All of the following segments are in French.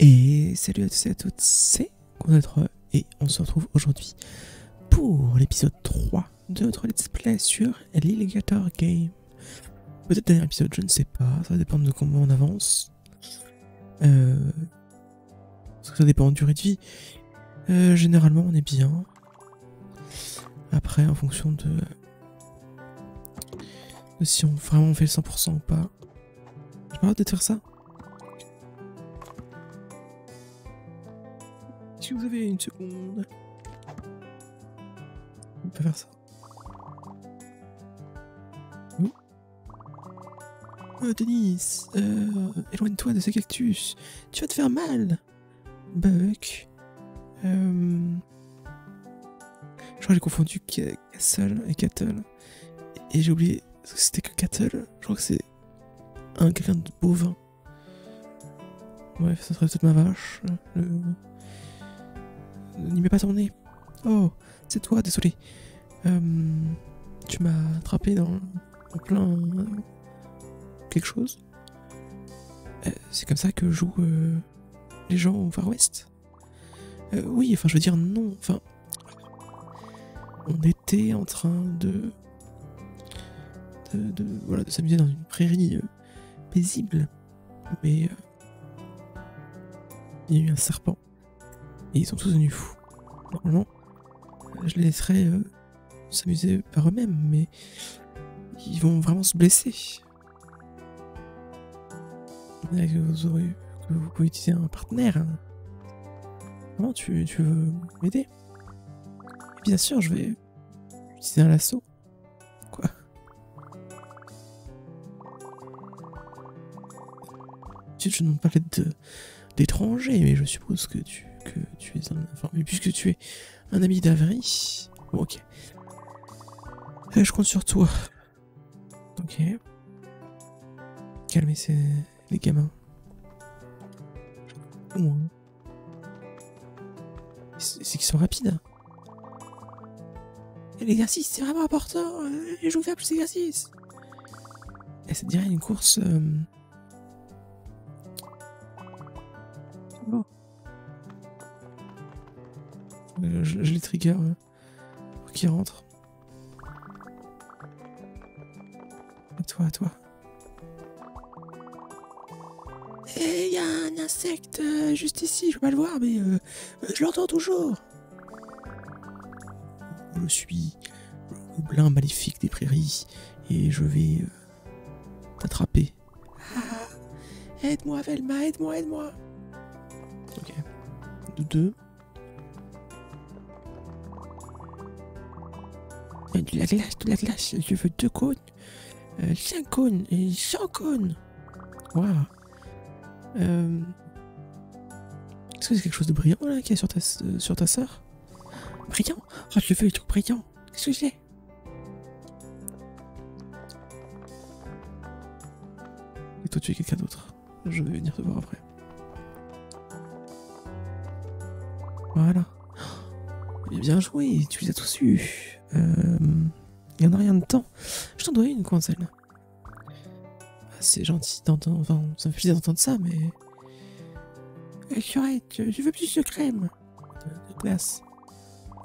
Et salut à tous et à toutes, c'est Contre et on se retrouve aujourd'hui pour l'épisode 3 de notre let's play sur l'Illigator Game. Peut-être dernier épisode, je ne sais pas, ça va dépendre de comment on avance. Euh, parce que ça dépend de durée de vie. Euh, généralement, on est bien. Après, en fonction de, de si on vraiment fait le 100% ou pas. J'ai pas hâte de faire ça Si vous avez une seconde. On peut faire ça. Oui. Oh, Denis, euh, éloigne-toi de ce cactus. Tu vas te faire mal. Buck. Euh... Je crois que j'ai confondu Castle et Cattle. Et j'ai oublié que c'était que Cattle. Je crois que c'est un quelqu'un de bovin. Bref, ça serait peut-être ma vache. Le... N'y mets pas ton nez. Oh, c'est toi, désolé. Euh, tu m'as attrapé dans, en plein. quelque chose. Euh, c'est comme ça que jouent euh, les gens au Far West. Oui, enfin, je veux dire, non. Enfin. On était en train de. de, de voilà, de s'amuser dans une prairie paisible. Mais. il y a eu un serpent. Et ils sont tous devenus fous. Normalement, je les laisserais euh, s'amuser par eux-mêmes, mais ils vont vraiment se blesser. Vous, que vous pouvez utiliser un partenaire. Comment tu, tu veux m'aider? Bien sûr, je vais utiliser un lasso. Quoi? Tu ne l'aide de- d'étrangers, mais je suppose que tu, tu es un... Enfin, mais puisque tu es un ami d'Avery... Bon, ok. Euh, je compte sur toi. Ok. Calmez ces... les gamins. Moins. C'est qu'ils sont rapides. hein. Et L'exercice, c'est vraiment important. euh, Je vous faire plus d'exercice. Et ça te dirait une course... euh, Je, je les trigger euh, pour qu'ils rentrent. À toi, à toi. Et il y a un insecte euh, juste ici, je peux pas le voir, mais euh, euh, je l'entends toujours. Je suis le gobelin maléfique des prairies et je vais euh, t'attraper. Ah, aide-moi, Velma, aide-moi, aide-moi. Ok. De deux. Et de la glace, de la glace. Je veux deux cônes. Euh, cinq cônes et cent cônes. Waouh. Euh... Est-ce que c'est quelque chose de brillant là qu'il y a sur ta, euh, sur ta sœur? Brillant? Oh, je veux les trucs brillants. Qu'est-ce que c'est Et toi, tu es quelqu'un d'autre. Je vais venir te voir après. Voilà. Eh bien joué, tu les as tous eus. Euh, Il y en a rien de temps. Je t'en dois une, Coincel. Ah, C'est gentil d'entendre. Enfin, ça me fait plaisir d'entendre ça, mais. Eh, Chorette, je veux plus de crème. De, glace.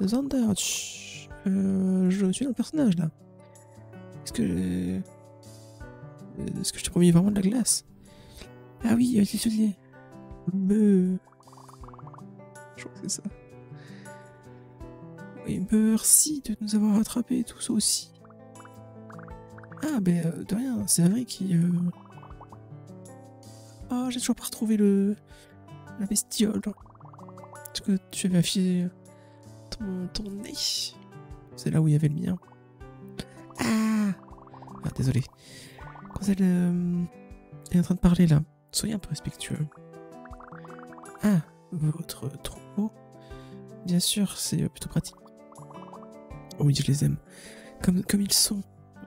De Zander. Euh, je suis dans le personnage là. Est-ce que. euh, Est-ce que je t'ai promis vraiment de la glace? Ah oui, euh, désolé. Me. Je crois que c'est ça. Oui, merci de nous avoir attrapés tous aussi. Ah, ben euh, de rien, c'est vrai qui. Euh... Oh, j'ai toujours pas retrouvé le. la bestiole. Est-ce que tu avais affiché ton, ton nez? C'est là où il y avait le mien. Ah Ah, désolé. Quand elle euh, est en train de parler là, soyez un peu respectueux. Ah, votre troupeau? Bien sûr, c'est euh, plutôt pratique. Oui, je les aime. Comme, comme ils sont.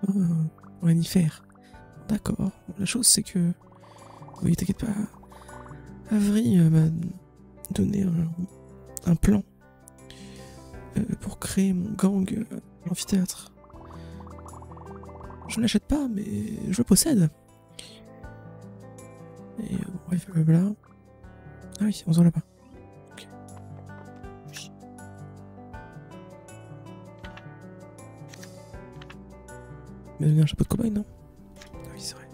Oh, renifères. D'accord. Bon, La chose, c'est que. Oui, t'inquiète pas. Avery euh, m'a donné un, plan euh, pour créer mon gang euh, amphithéâtre. Je ne l'achète pas, mais je le possède. Et bref, blabla. Ah oui, on se voit là-bas. Mais donné un chapeau de cowboy, non Ah oui, c'est vrai.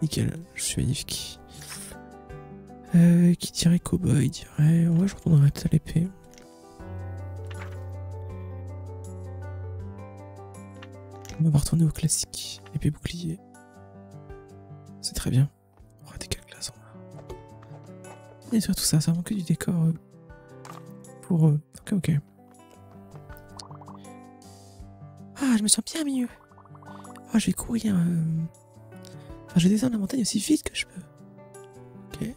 Nickel, je suis magnifique. Euh, qui dirait cowboy dirait. Ouais, je retournerai peut-être à l'épée. On va retourner au classique. Épée bouclier. C'est très bien. On aura des glace en Et sur tout ça, ça manque du décor euh, pour eux. Ok, ok. Ah, je me sens bien mieux. Ah, je vais courir. euh, Enfin, je vais descendre la montagne aussi vite que je peux. Ok.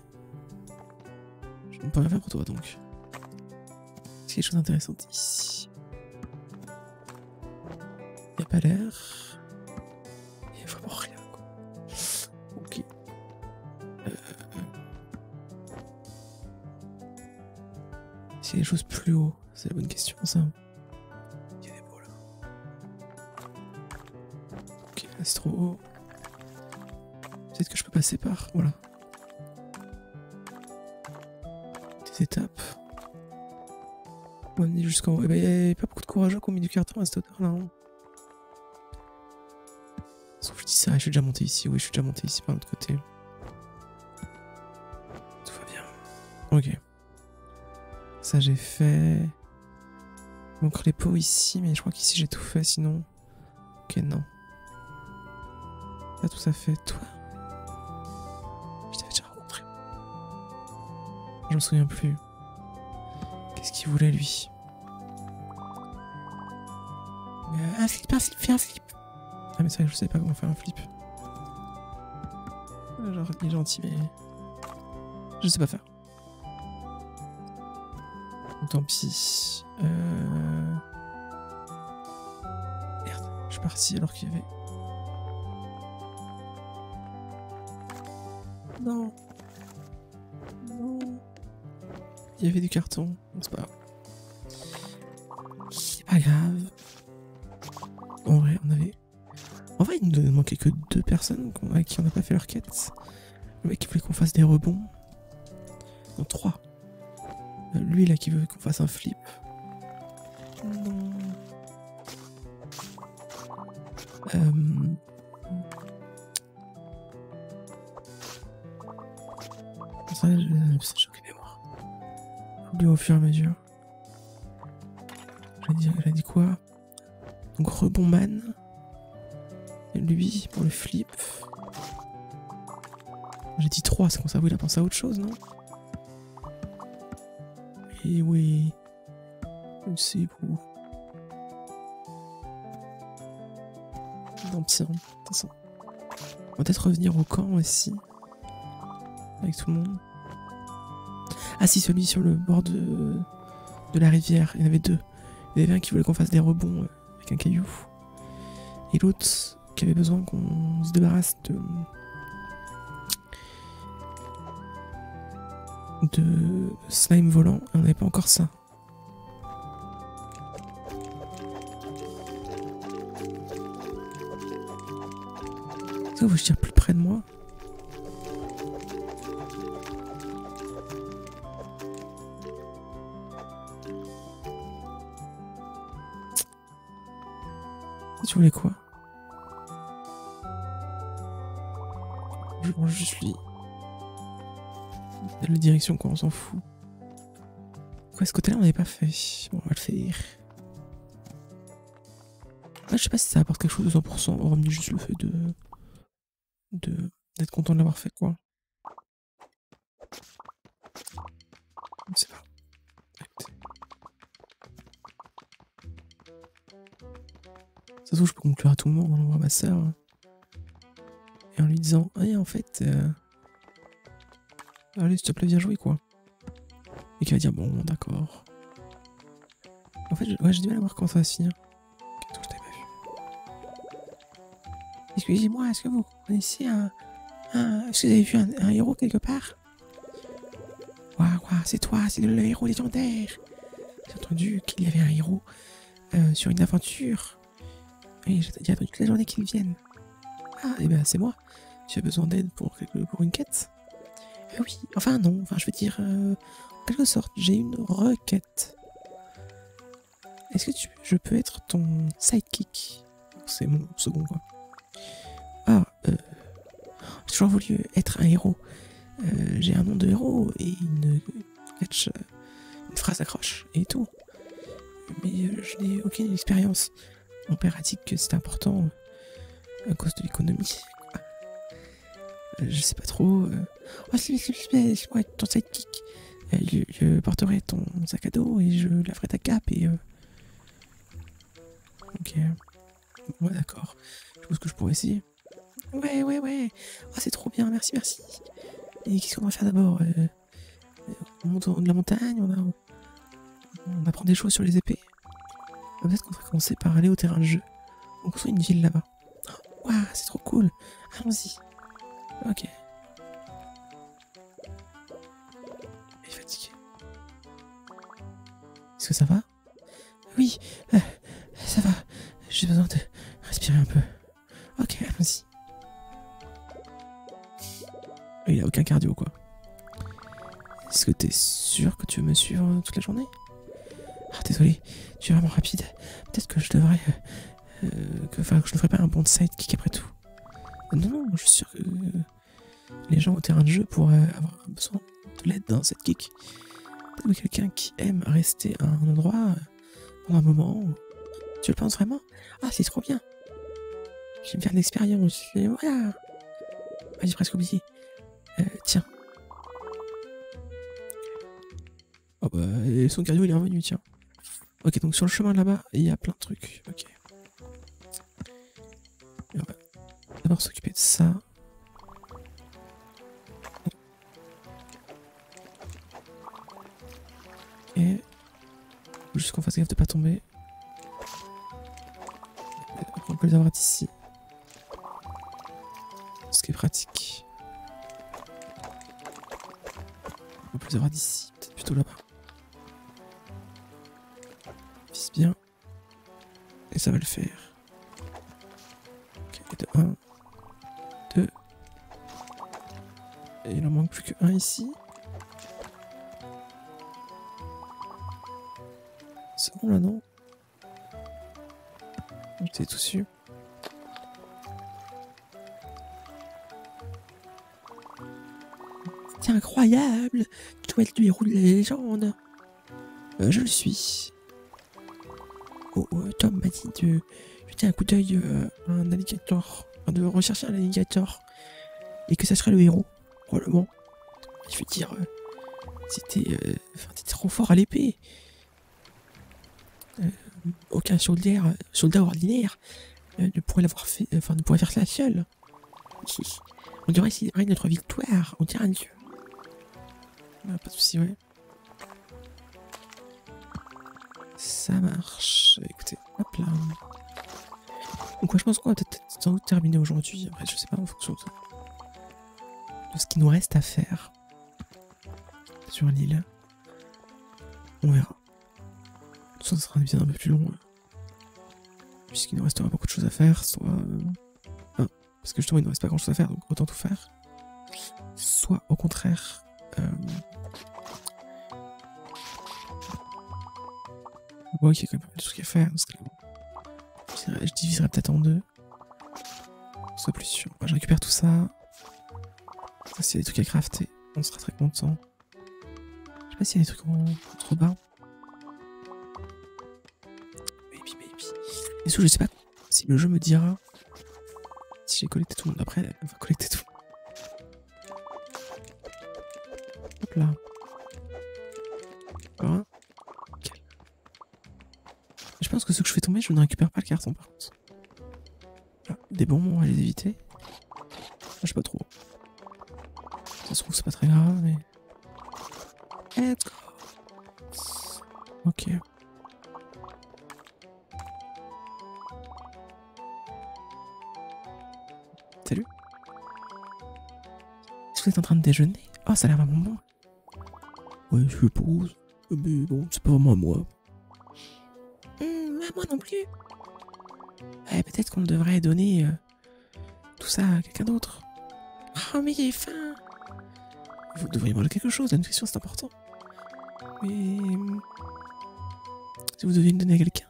Je ne peux rien faire pour toi donc. C'est quelque chose d'intéressant ici. Il a pas l'air. Il y a vraiment rien quoi. Ok. Euh... A des choses plus haut C'est la bonne question ça. C'est trop haut. Peut-être que je peux passer par. Voilà. Des étapes. On mener jusqu'en haut. Eh ben, il n'y a pas beaucoup de courageux qui ont mis du carton à cette hauteur-là. hein. Sauf que je dis ça, je suis déjà monté ici. Oui, je suis déjà monté ici par l'autre côté. Tout va bien. Ok. Ça, j'ai fait. Il manque les pots ici, mais je crois qu'ici j'ai tout fait sinon. Ok, non. Tout à fait. Toi Je t'avais déjà rencontré. Je me souviens plus. Qu'est-ce qu'il voulait lui? Euh, Un flip, un flip, fais un flip. Ah mais c'est vrai que je sais pas comment faire un flip. Genre il est gentil mais... Je sais pas faire. Tant pis. Euh... Merde, je suis parti alors qu'il y avait... Non. Non. Il y avait du carton. C'est pas. C'est pas grave. En vrai, on avait. En vrai, il nous manquait que deux personnes avec qui on n'a pas fait leur quête. Le mec qui voulait qu'on fasse des rebonds. Non, trois. Euh, Lui là qui veut qu'on fasse un flip. Non. Euh... Ça, je... putain, j'ai aucune mémoire. J'oublie au fur et à mesure. J'ai dit, dit quoi? Donc rebond man. Et lui pour le flip. J'ai dit 3, c'est qu'on s'avoue, il a pensé à autre chose, non? Et oui. Je sais où. Tant pis, hein. De toute façon. On va peut-être revenir au camp aussi. Avec tout le monde. Ah si, celui sur le bord de, de la rivière. Il y en avait deux. Il y avait un qui voulait qu'on fasse des rebonds euh, avec un caillou. Et l'autre qui avait besoin qu'on se débarrasse de... de slime volant. Et on n'avait pas encore ça. Est-ce que vous tire plus Tu voulais quoi? Je mange juste lui. La direction quoi, on s'en fout. Quoi, ce côté-là, on n'avait pas fait? Bon, on va le faire. Je sais pas si ça apporte quelque chose de 100%, hormis juste le fait de. de. d'être content de l'avoir fait, quoi. Je peux conclure à tout le monde en envoyant ma soeur. Et en lui disant, ah, en fait. euh, Allez, s'il te plaît, viens jouer, quoi. Et qui va dire, bon, d'accord. En fait, ouais, j'ai du mal à voir comment ça va se finir. Excusez-moi, est-ce que vous connaissez un. Est-ce que vous avez vu un, héros quelque part? Waouh, c'est toi, c'est le, le héros légendaire. J'ai entendu qu'il y avait un héros euh, sur une aventure. Et j'ai attendu toute la journée qu'il vienne. Ah, et ben c'est moi. Tu as besoin d'aide pour, pour une quête? Euh, oui, enfin non, enfin je veux dire, euh, en quelque sorte, j'ai une requête. Est-ce que tu, je peux être ton sidekick? C'est mon second quoi. Ah, euh, j'ai toujours voulu être un héros. Euh, j'ai un nom de héros et une, euh, une phrase accroche et tout. Mais je n'ai aucune expérience. Mon père a dit que c'est important euh, à cause de l'économie. Euh, je sais pas trop. euh. Oh, s'il laisse-moi être ton sidekick? Je, je porterai ton sac à dos et je laverai ta cape et. euh, Ok. Ouais, d'accord. Je pense que je pourrais essayer. Ouais, ouais, ouais. Oh, c'est trop bien, merci, merci. Et qu'est-ce qu'on va faire d'abord On monte de la montagne, on, a, on apprend des choses sur les épées. Peut-être qu'on devrait commencer par aller au terrain de jeu. On construit une ville là-bas. Waouh, c'est trop cool. Allons-y. Ok. Il est fatigué. Est-ce que ça va? Oui, euh, ça va. J'ai besoin de respirer un peu. Ok, allons-y. Il a aucun cardio, quoi. Est-ce que t'es sûr que tu veux me suivre toute la journée? Désolé, tu es vraiment rapide. Peut-être que je devrais. euh, euh, que, enfin, que je ne ferais pas un bon sidekick après tout. Euh, Non, je suis sûr que les gens au terrain de jeu pourraient avoir besoin de l'aide d'un sidekick. Peut-être que quelqu'un qui aime rester à un endroit pendant un moment. Tu le penses vraiment Ah, c'est trop bien. J'aime de l'expérience. Voilà. Ah, j'ai presque oublié. Tiens. Oh bah, son cardio il est revenu, tiens. Ok, donc sur le chemin là-bas, il y a plein de trucs. Ok. On va d'abord s'occuper de ça. Et faut juste qu'on fasse gaffe de pas tomber. On peut les avoir d'ici. Ce qui est pratique. On peut les avoir d'ici, peut-être plutôt là-bas. Ça va le faire. Ok, de 1, 2. Et il en manque plus que un ici. C'est bon là, non J'étais tout dessus. C'est incroyable Tu dois être le héros de la légende Euh, Je le suis. Oh, oh, Tom m'a dit de jeter un coup d'œil euh, à un alligator, enfin, de rechercher un alligator, et que ça serait le héros, probablement. Je veux dire, euh, c'était, euh, t'étais trop fort à l'épée. Euh, aucun soldat, soldat ordinaire euh, ne pourrait l'avoir fait, enfin, ne pourrait faire ça seul. On devrait célébrer notre victoire, on dirait un dieu. Pas de soucis, ouais. Ça marche. Écoutez, hop là. Donc, ouais, je pense qu'on va peut-être sans doute terminer aujourd'hui. Après, je sais pas, en fonction de, de ce qu'il nous reste à faire sur l'île. On verra. Ça sera un épisode un peu plus long. euh, Puisqu'il nous restera beaucoup de choses à faire, soit. euh, parce que justement, il ne reste pas grand chose à faire, donc autant tout faire. Soit au contraire. Euh, Il y a quand même pas mal de trucs à faire. Parce que je, diviserais peut-être en deux. Soit plus sûr. Moi, je récupère tout ça. Ça, s'il y a des trucs à crafter, on sera très content. Je sais pas s'il y a des trucs en trop bas. Maybe, maybe. Et surtout, je sais pas si le jeu me dira si j'ai collecté tout le monde. Après, on va collecter tout. Hop là. Que ce que je fais tomber, je ne récupère pas le carton par contre. Ah, des bonbons, on va les éviter. Je sais pas trop. Ça se trouve, c'est pas très grave, mais. Let's go. Ok. Salut. Est-ce que vous êtes en train de déjeuner? Oh, ça a l'air vraiment bon. Ouais, je suppose. Mais bon, c'est pas vraiment à moi. Non plus. Peut-être qu'on devrait donner euh, tout ça à quelqu'un d'autre. Oh, mais j'ai faim. Vous devriez manger quelque chose, la nutrition c'est important. Mais. Si vous deviez le donner à quelqu'un,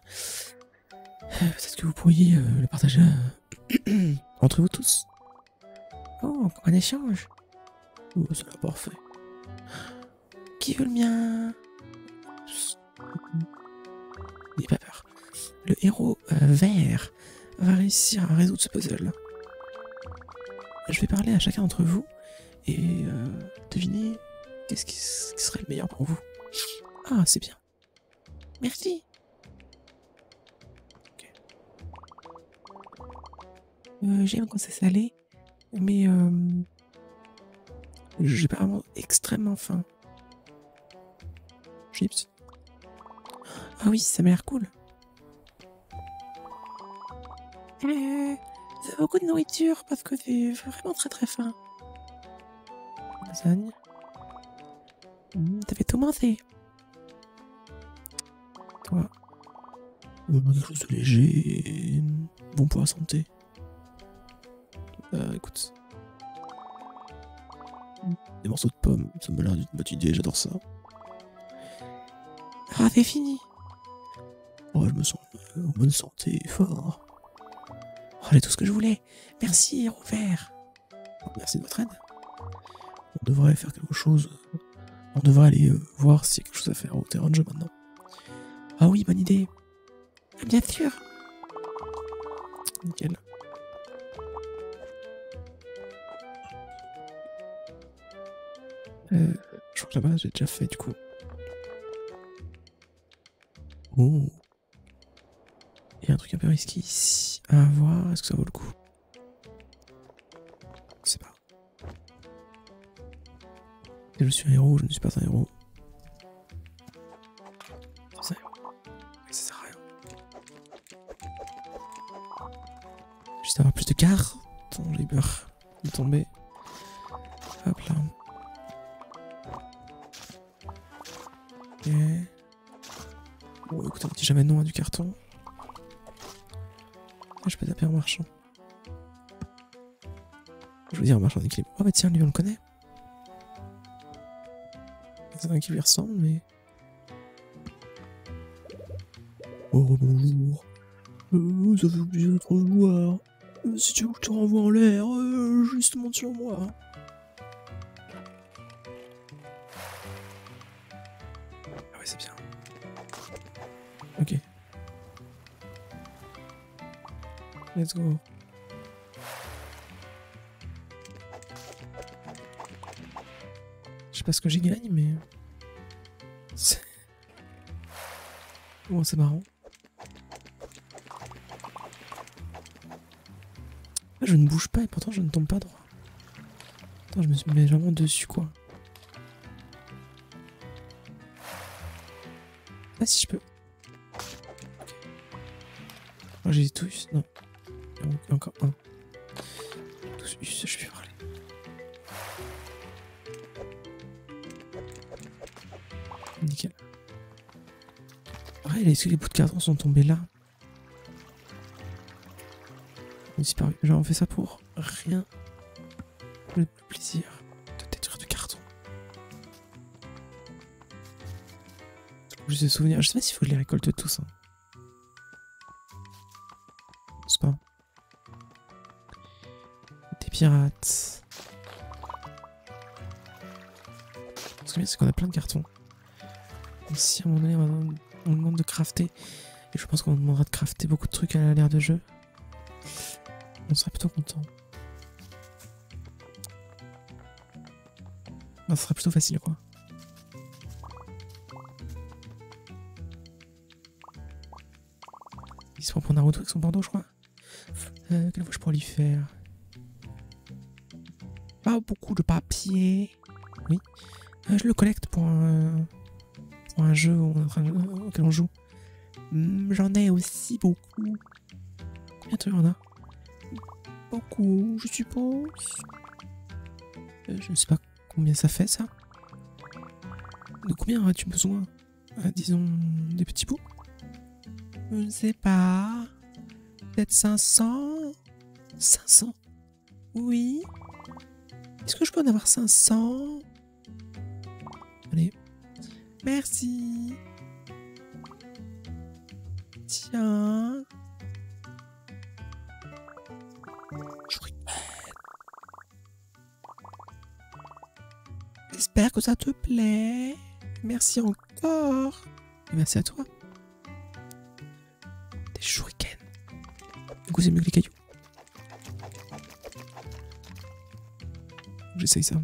euh, peut-être que vous pourriez euh, le partager euh, entre vous tous. Oh, un échange. Oh, c'est parfait. Qui veut le mien? Héros euh, vert va réussir à résoudre ce puzzle. Je vais parler à chacun d'entre vous et euh, deviner qu'est-ce qui, serait le meilleur pour vous. Ah, c'est bien. Merci. J'aime quand c'est salé, mais euh, j'ai pas vraiment extrêmement faim. Chips. Ah oui, ça m'a l'air cool. Euh, c'est beaucoup de nourriture parce que c'est vraiment très très faim. Lasagne. T'avais tout mangé. Toi. Euh, quelque chose de léger et bon pour la santé. Euh, écoute. Des morceaux de pommes, ça m'a l'air d'une bonne idée, j'adore ça. Ah, c'est fini. Oh, je me sens euh, en bonne santé, fort. Oh, j'ai tout ce que je voulais. Merci. Oh, merci de votre aide. On devrait faire quelque chose. On devrait aller euh, voir s'il y a quelque chose à faire au terrain de jeu maintenant. Ah oui, bonne idée. Ah, bien sûr. Nickel. Euh, je crois que là-bas, j'ai déjà fait du coup. Oh. Il y a un truc un peu risqué ici à voir. Est-ce que ça vaut le coup? Je sais pas. Je suis un héros, je ne suis pas un héros. Rien. Ça sert à rien. Juste avoir plus de cartes. J'ai peur de tomber. Hop là. Ok. Bon, écoute, on dit jamais non à du carton. Ah, je peux taper en marchand. Je veux dire, en marchand d'équilibre. Oh bah tiens, lui on le connaît. C'est un qui lui ressemble, mais. Oh bonjour. Euh, ça fait plaisir de te revoir. Euh, si tu veux que je te renvoie en l'air, euh, juste monte sur moi. Ah ouais, c'est bien. Ok. Let's go. Je sais pas ce que j'y gagne, mais. Bon, c'est marrant. Ah, je ne bouge pas et pourtant je ne tombe pas droit. Attends, je me suis mis vraiment dessus, quoi. Ah, si je peux. Oh, j'ai tous. Non. Encore un. Je vais parler. Nickel. Ouais, est-ce que les bouts de carton sont tombés là? Ils ont disparu. Genre, on fait ça pour rien. Le plaisir de détruire du carton. Juste des souvenirs. Je sais pas s'il faut que je les récolte tous. Hein. Des pirates. Ce qui est bien, c'est qu'on a plein de cartons. Si à un moment donné, on nous demande de crafter, et je pense qu'on nous demandera de crafter beaucoup de trucs à l'air de jeu, on sera plutôt content. Ce sera plutôt facile, quoi. Il se prend pour Naruto avec son bandeau, je crois. Euh, quelle fois je pourrais lui faire? Beaucoup de papier. Oui. Euh, je le collecte pour un, jeu de- auquel on joue. Hmm, J'en ai aussi beaucoup. Combien tu en as Beaucoup, je suppose. Euh, je ne sais pas combien ça fait, ça. De combien as-tu besoin? Euh, Disons des petits bouts? Je ne sais pas. Peut-être 500 500 Oui. Peux en avoir 500 Merci. Tiens. J'espère que ça te plaît. Merci encore. Et merci à toi. Des shurikens. Du coup, c'est mieux que les cailloux. Ça.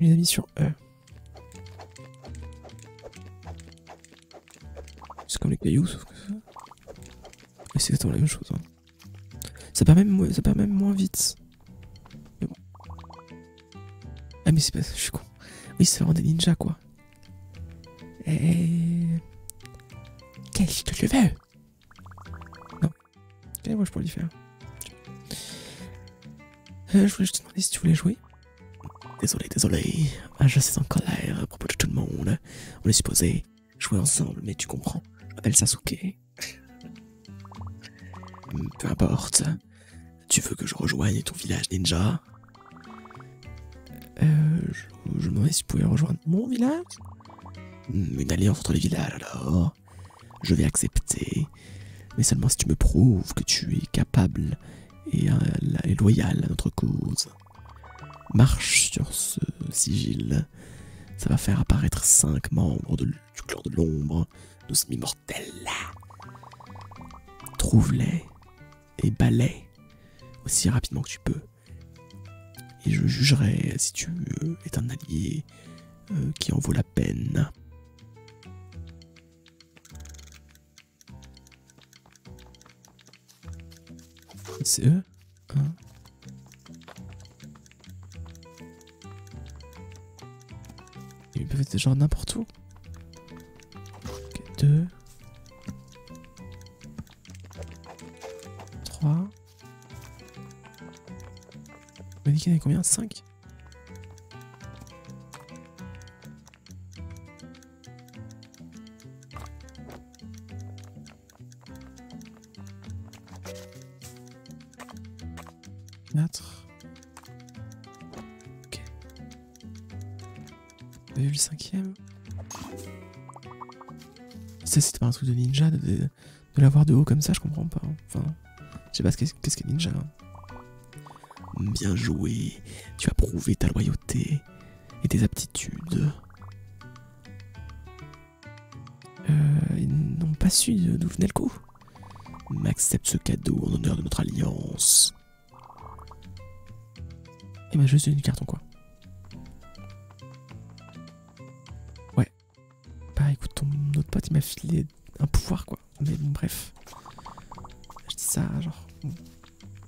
Les amis sur E. C'est comme les cailloux, sauf que ça. C'est exactement la même chose. hein. Ça part même, ça part même moins vite. Mais bon. Ah, mais c'est pas. Je suis con. Oui, c'est vraiment des ninjas, quoi. Et. Qu'est-ce que je veux? Non. Ok, moi je pourrais lui faire. Euh, je voulais juste te demander si tu voulais jouer. Désolé, désolé. Ah, je suis en colère à propos de tout le monde. On est supposé jouer ensemble, mais tu comprends. Je m'appelle Sasuke. Hmm, Peu importe. Tu veux que je rejoigne ton village ninja? Euh, je, me demandais si tu pouvais rejoindre mon village Hmm, Une alliance entre les villages alors. Je vais accepter. Mais seulement si tu me prouves que tu es capable et, euh, et loyal à notre cause. Marche sur ce sigil. Ça va faire apparaître cinq membres du clan de l'ombre, nos immortels. Trouve-les et balaie aussi rapidement que tu peux. Et je jugerai si tu es un allié euh, qui en vaut la peine. C'est eux Hein Ils peuvent être genre n'importe où. Ok, deux. Trois. On m'a dit qu'il y en avait combien? 5 Ça, c'était pas un truc de ninja de, de, de l'avoir de haut comme ça, je comprends pas. Enfin, je sais pas ce qu'est- qu'est ninja. hein. Bien joué. Tu as prouvé ta loyauté et tes aptitudes. Euh, ils n'ont pas su d'où venait le coup. M'accepte ce cadeau en honneur de notre alliance. Il m'a juste donné du carton, quoi. Filé un pouvoir, quoi. Mais bon, bref. Je dis ça, genre,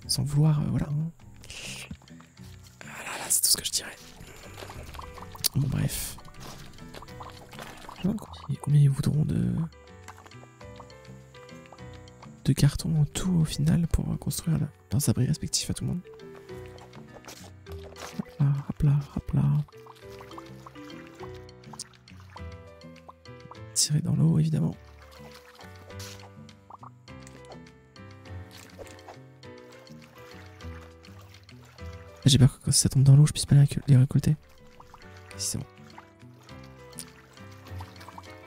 sans vouloir, euh, voilà. Voilà, c'est tout ce que je dirais. Bon, bref. Combien, ils voudront de... de cartons en tout, au final, pour construire leurs abris respectifs à tout le monde. Quand ça tombe dans l'eau, je puisse pas les récol- les récolter. Ok, c'est bon.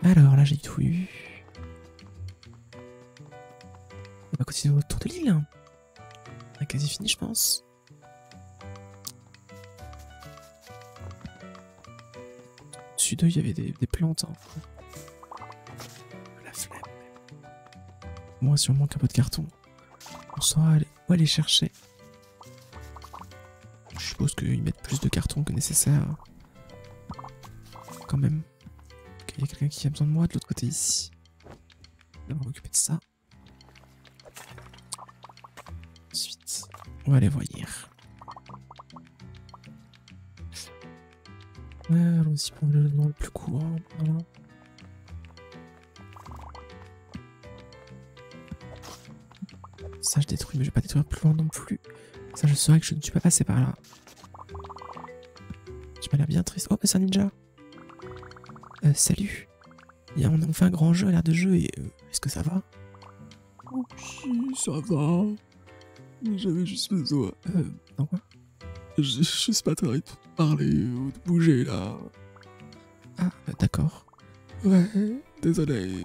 Alors là, j'ai tout eu. On va continuer notre tour de l'île. On a quasi fini, je pense. Au-dessus d'eux, il y avait des, plantes. hein. La flemme. Moi, si on manque un peu de carton, on saura aller- où aller chercher. Je suppose qu'ils mettent plus de carton que nécessaire. Quand même. Il y a quelqu'un qui a besoin de moi de l'autre côté ici. On va m'occuper de ça. Ensuite, on va aller voir. Ouais, allons-y pour le le plus court. Ça, je détruis, mais je vais pas détruire plus loin non plus. Ça, je saurais que je ne suis pas passé par là. L'air bien triste. Oh, c'est un ninja. Euh, salut. Bien, on a fait un grand jeu à l'air de jeu et euh, est-ce que ça va? Oh, si, ça va. J'avais juste besoin. Euh, non quoi? J'ai juste pas très de parler ou de bouger là. Ah, euh, d'accord. Ouais, désolé.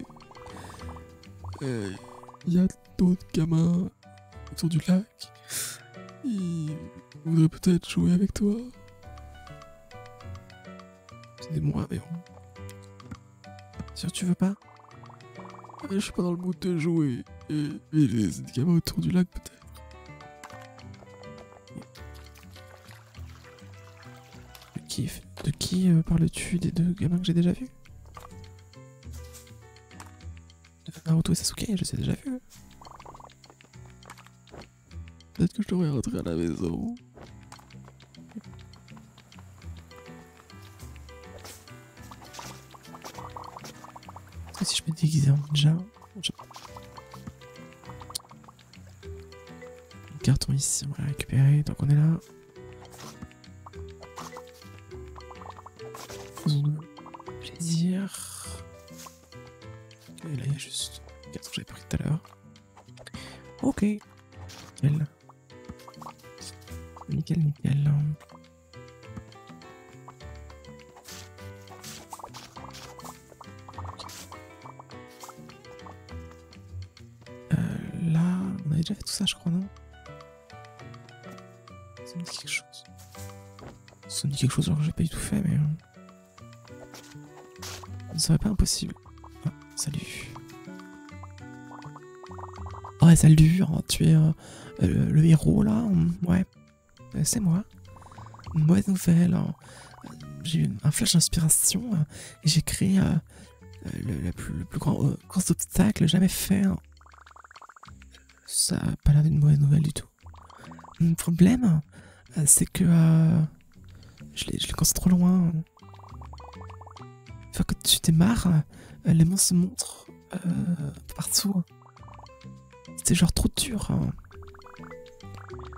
Il y a d'autres gamins autour du lac. Ils voudraient peut-être jouer avec toi. C'est moi, mais bon. Sûr, tu veux pas Euh, Je suis pas dans le mood de jouer. Et, et les gamins autour du lac, peut-être. De qui, euh, parles-tu des deux gamins que j'ai déjà vus? Naruto et Sasuke, je les ai déjà vus. Peut-être que je devrais rentrer à la maison. Déguisais en ninja carton ici, on va récupérer tant qu'on est là. Plaisir. Et là, il y a juste le carton que j'avais pris tout à l'heure. Ok. Quelque chose alors que j'ai pas du tout fait, mais. euh, Ça serait pas impossible. Ah, salut. Ouais, salut, hein, tu es euh, euh, le héros là Ouais, c'est moi. Une mauvaise nouvelle. hein. J'ai eu un flash d'inspiration euh, et j'ai créé le, plus, grand, obstacle jamais fait. hein. Ça a pas l'air d'une mauvaise nouvelle du tout. Le problème, c'est que je l'ai je trop loin. Une que tu démarres, euh, les monstres se montrent euh, partout. C'est genre trop dur. hein.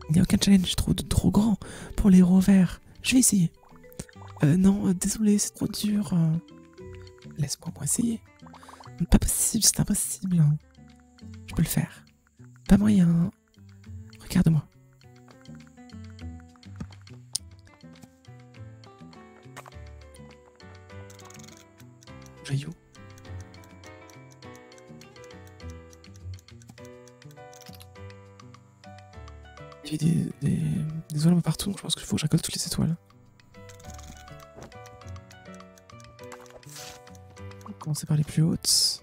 Il n'y a aucun challenge trop, trop grand pour les héros verts. Je vais essayer. Euh, non, désolé, c'est trop dur. euh. Laisse-moi moi essayer. Pas possible, c'est impossible. hein. Je peux le faire. Pas moyen. Regarde-moi. Pense qu'il faut que je récolte toutes les étoiles. On va commencer par les plus hautes.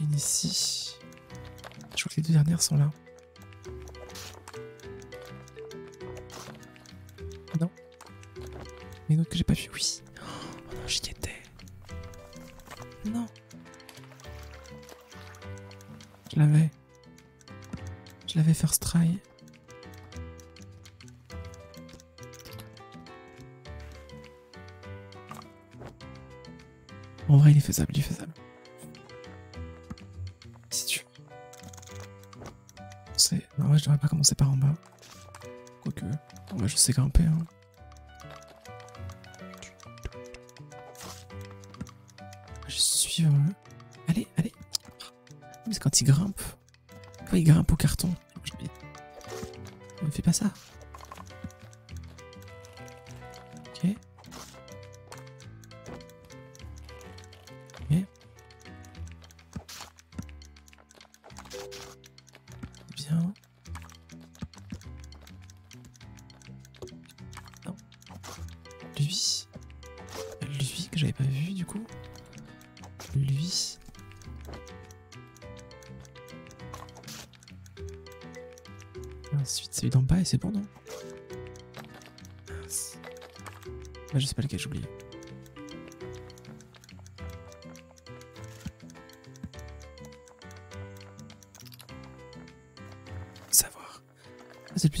Une ici. Je crois que les deux dernières sont là. Non. Mais une autre que j'ai pas vue, oui. Oh non, j'y étais. Non. Je l'avais. Je l'avais first try. En vrai, il est faisable, il est faisable. Commencer par en bas. Quoique... Je sais grimper, hein. Je suis heureux. Allez, allez. Mais quand il grimpe. Quand il grimpe au carton.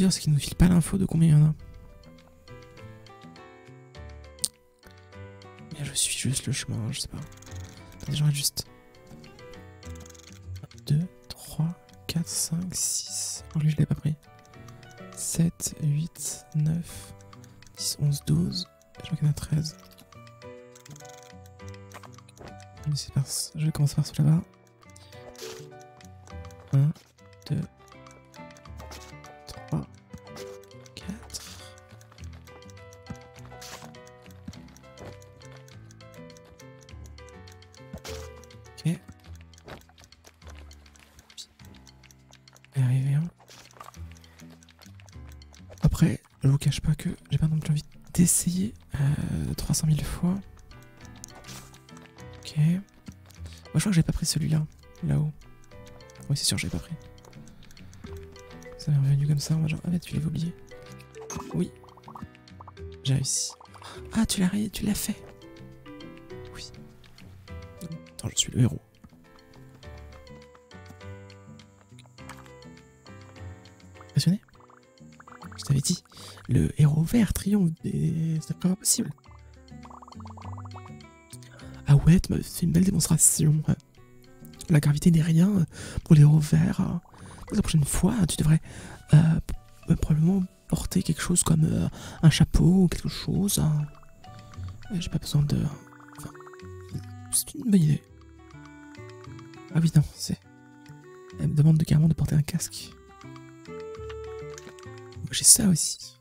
Ah, C'est le plus dur, c'est qu'il nous file pas l'info de combien il y en a. bien je suis juste le chemin, je sais pas. Attendez, je regarde juste. Sûr, j'ai pas pris. Ça m'est revenu comme ça, moi genre, ah mais tu l'avais oublié. Oui. J'ai réussi. Ah, tu l'as tu l'as fait. Oui. Attends, je suis le héros. Impressionné Je t'avais dit, le héros vert triomphe des épreuves impossibles. Ah ouais, tu m'as fait une belle démonstration. La gravité n'est rien pour les héros verts. La prochaine fois, tu devrais euh, probablement porter quelque chose comme euh, un chapeau ou quelque chose. hein. Euh, J'ai pas besoin de. Enfin, c'est une bonne idée. Ah oui, non, c'est. Elle me demande de carrément de porter un casque. J'ai ça aussi.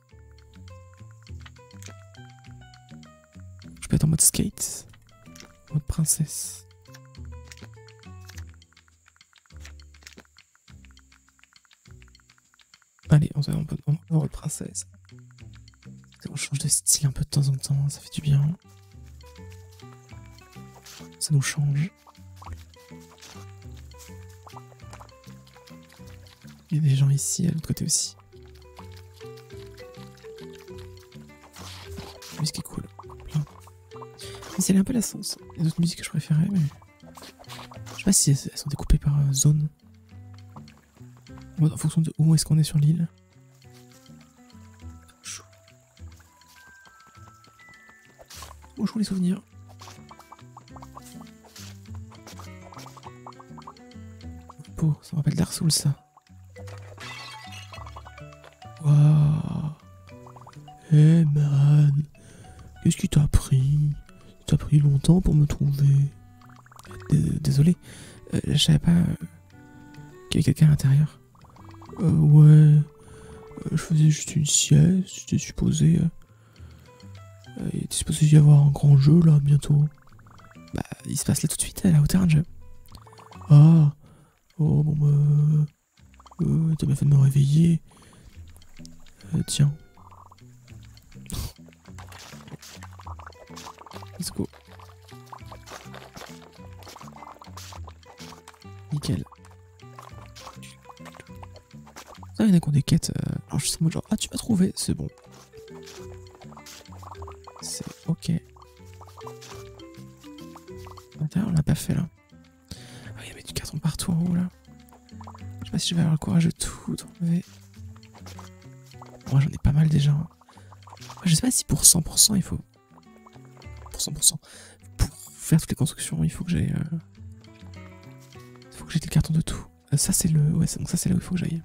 Je peux être en mode skate, en mode princesse. Allez, on mode, en mode princesse. On change de style un peu de temps en temps, ça fait du bien. Ça nous change. Il y a des gens ici, à l'autre côté aussi. La musique est cool. Mais c'est un peu la sauce. Les autres musiques que je préférais, mais. Je sais pas si elles elles sont découpées par euh, zone. En fonction de où est-ce qu'on est sur l'île. Chou. Bonjour les souvenirs? Beau, ça me rappelle Dark Souls ça. Waouh. Eh man, qu'est-ce qui t'a pris? T'as pris longtemps pour me trouver. Désolé, euh, je savais pas euh, qu'il y avait quelqu'un à l'intérieur. Euh, ouais, euh, je faisais juste une sieste, j'étais supposé... euh, euh, il était supposé y avoir un grand jeu là, bientôt. Bah, il se passe là tout de suite, à la hauteur de jeu. Ah, oh bon bah... T'as bien fait de me réveiller. Tiens. Genre, ah, tu m'as trouvé, c'est bon. C'est ok. On l'a pas fait là. Ah, il y avait du carton partout en haut là. Je sais pas si je vais avoir le courage de tout trouver. Moi, j'en ai pas mal déjà. hein. Je sais pas si pour 100% il faut. Pour 100%. Pour faire toutes les constructions, il faut que j'aille. euh, Il faut que j'ai des cartons de tout. Euh, ça, c'est le. Ouais, donc ça, c'est là où il faut que j'aille.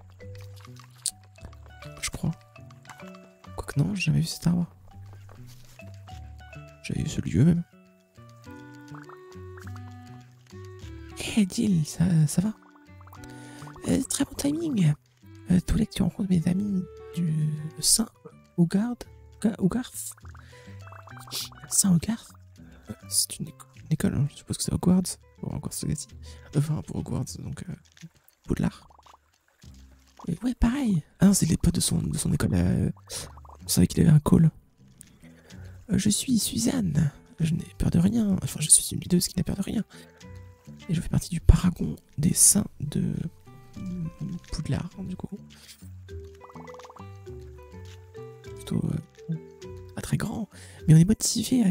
Non, j'ai jamais vu cet arbre. J'avais vu ce lieu même. Hé, Jill, ça, ça va Euh, Très bon timing. Euh, tous les que tu rencontres mes amis du Saint Hogarth. Ga- Hogarth? Saint Hogarth? Euh, C'est une, éco- une école, hein, je suppose que c'est Hogwarts. Pour Hogwarts Legacy. Enfin, pour Hogwarts, donc euh. Et ouais, pareil. Ah c'est les potes de son, de son école. On savait qu'il avait un call. Euh, je suis Suzanne. Je n'ai peur de rien. Enfin, je suis une leaduse qui n'a peur de rien. Et je fais partie du paragon des saints de Poudlard, du coup. Plutôt euh, pas très grand, mais on est motivé à,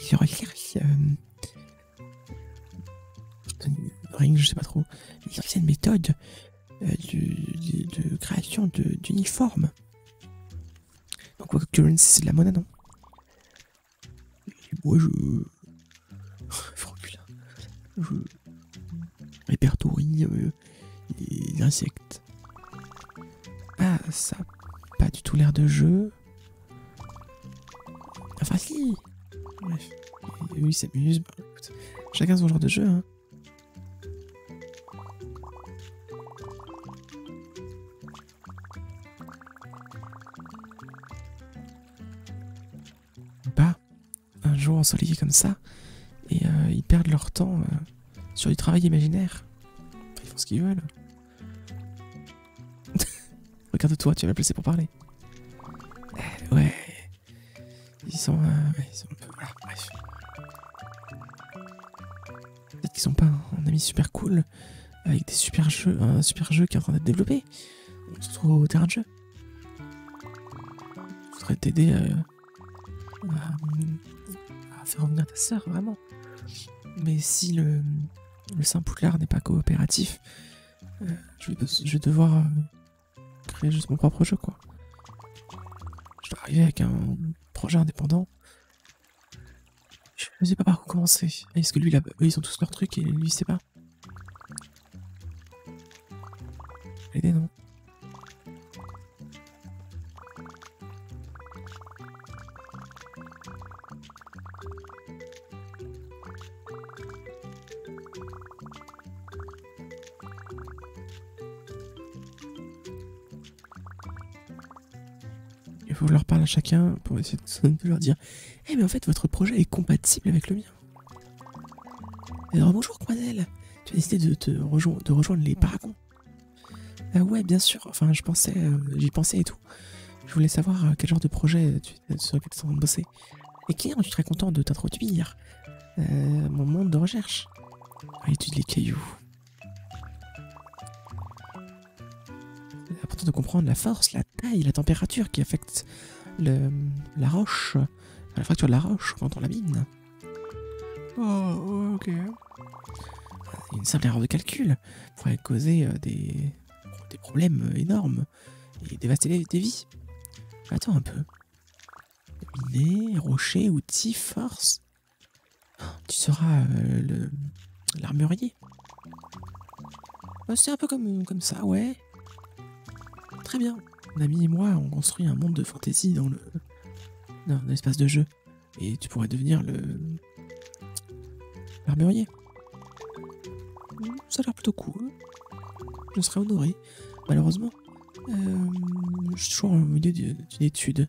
je une ring, je sais pas trop, une ancienne méthode euh, du- du- de, création de- d'uniformes. Donc, quoi, currency, c'est de la monnaie, non? Et moi, je. Franculin. Je. répertorie euh, les insectes. Ah, ça pas du tout l'air de jeu. Enfin, si eux, ils s'amusent. Chacun son genre de jeu, hein. Bah, un jour ensoleillé comme ça, et euh, ils perdent leur temps euh, sur du travail imaginaire. Ils font ce qu'ils veulent. Regarde-toi, tu vas la placer pour parler. Euh, ouais. Ils sont, euh, ils sont qu'ils sont pas un ami super cool avec des super jeux, un super jeu qui est en train d'être développé. On se trouve au terrain de jeu. Je voudrais t'aider euh, à, faire revenir ta sœur, vraiment. Mais si le, le Saint-Poudlard n'est pas coopératif, euh, je, vais, je vais devoir euh, créer juste mon propre jeu, quoi. Je dois arriver avec un projet indépendant. Je sais pas par où commencer. Est-ce que lui, là, eux, ils ont tous leurs trucs et lui, il sait pas? Chacun pour essayer de, leur dire Eh, mais en fait, votre projet est compatible avec le mien. Alors, bonjour, Croiselle. Tu as décidé de, te rejoindre, les Paragons Ah, ouais, bien sûr. Enfin, je pensais, euh, j'y pensais et tout. Je voulais savoir euh, quel genre de projet tu, sur lequel tu es en train de bosser. Et Claire, je suis très content de t'introduire euh, mon monde de recherche. À étudier les cailloux. C'est important de comprendre la force, la taille, la température qui affectent le, la roche, la fracture de la roche quand on la mine. Oh, ok. Une simple erreur de calcul pourrait causer euh, des, des problèmes euh, énormes et dévaster des, des vies. Attends un peu. Miner, rocher, outils, force. Tu seras euh, le l'armurier. Ouais, C'est un peu comme, comme ça, ouais. Très bien. Mon ami et moi, on construit un monde de fantasy dans le dans l'espace de jeu. Et tu pourrais devenir le l'armurier. Hmm, Ça a l'air plutôt cool. Je serais honoré. Malheureusement, euh, je suis toujours au milieu d'une étude.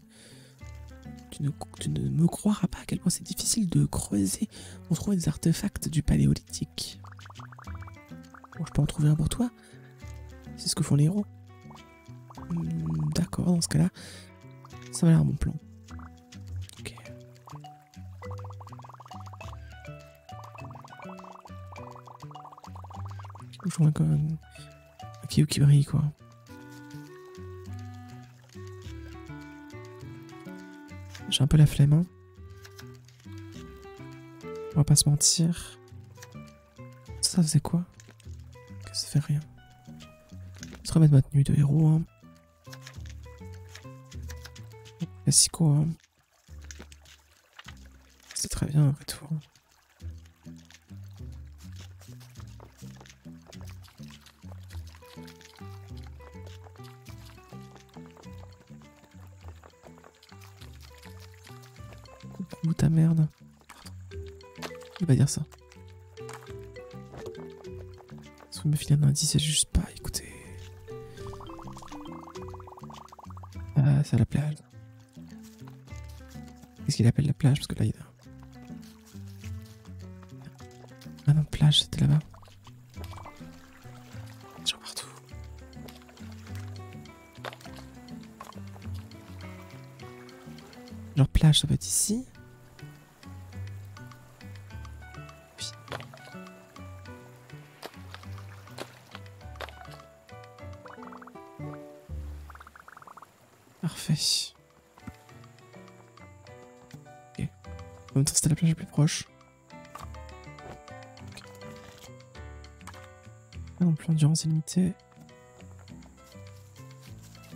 Tu ne, me croiras pas à quel point c'est difficile de creuser pour trouver des artefacts du paléolithique. Bon, je peux en trouver un pour toi. C'est ce que font les héros. D'accord, dans ce cas-là, ça m'a l'air mon plan. Ok. Je vois comme un, un caillou qui brille, quoi. J'ai un peu la flemme, hein. On va pas se mentir. Ça faisait quoi? Que ça fait rien. Je vais remettre ma tenue de héros, hein. Hein. C'est très bien, après tout. Ou ta merde. Il va dire ça. Si vous me filez un indice, c'est juste pas, Qu'est-ce qu'il appelle la plage Parce que là, il y a... Ah non, plage, c'était là-bas. Genre partout. Genre plage, ça peut être ici. Plus proche. Ah non plus, endurance illimitée.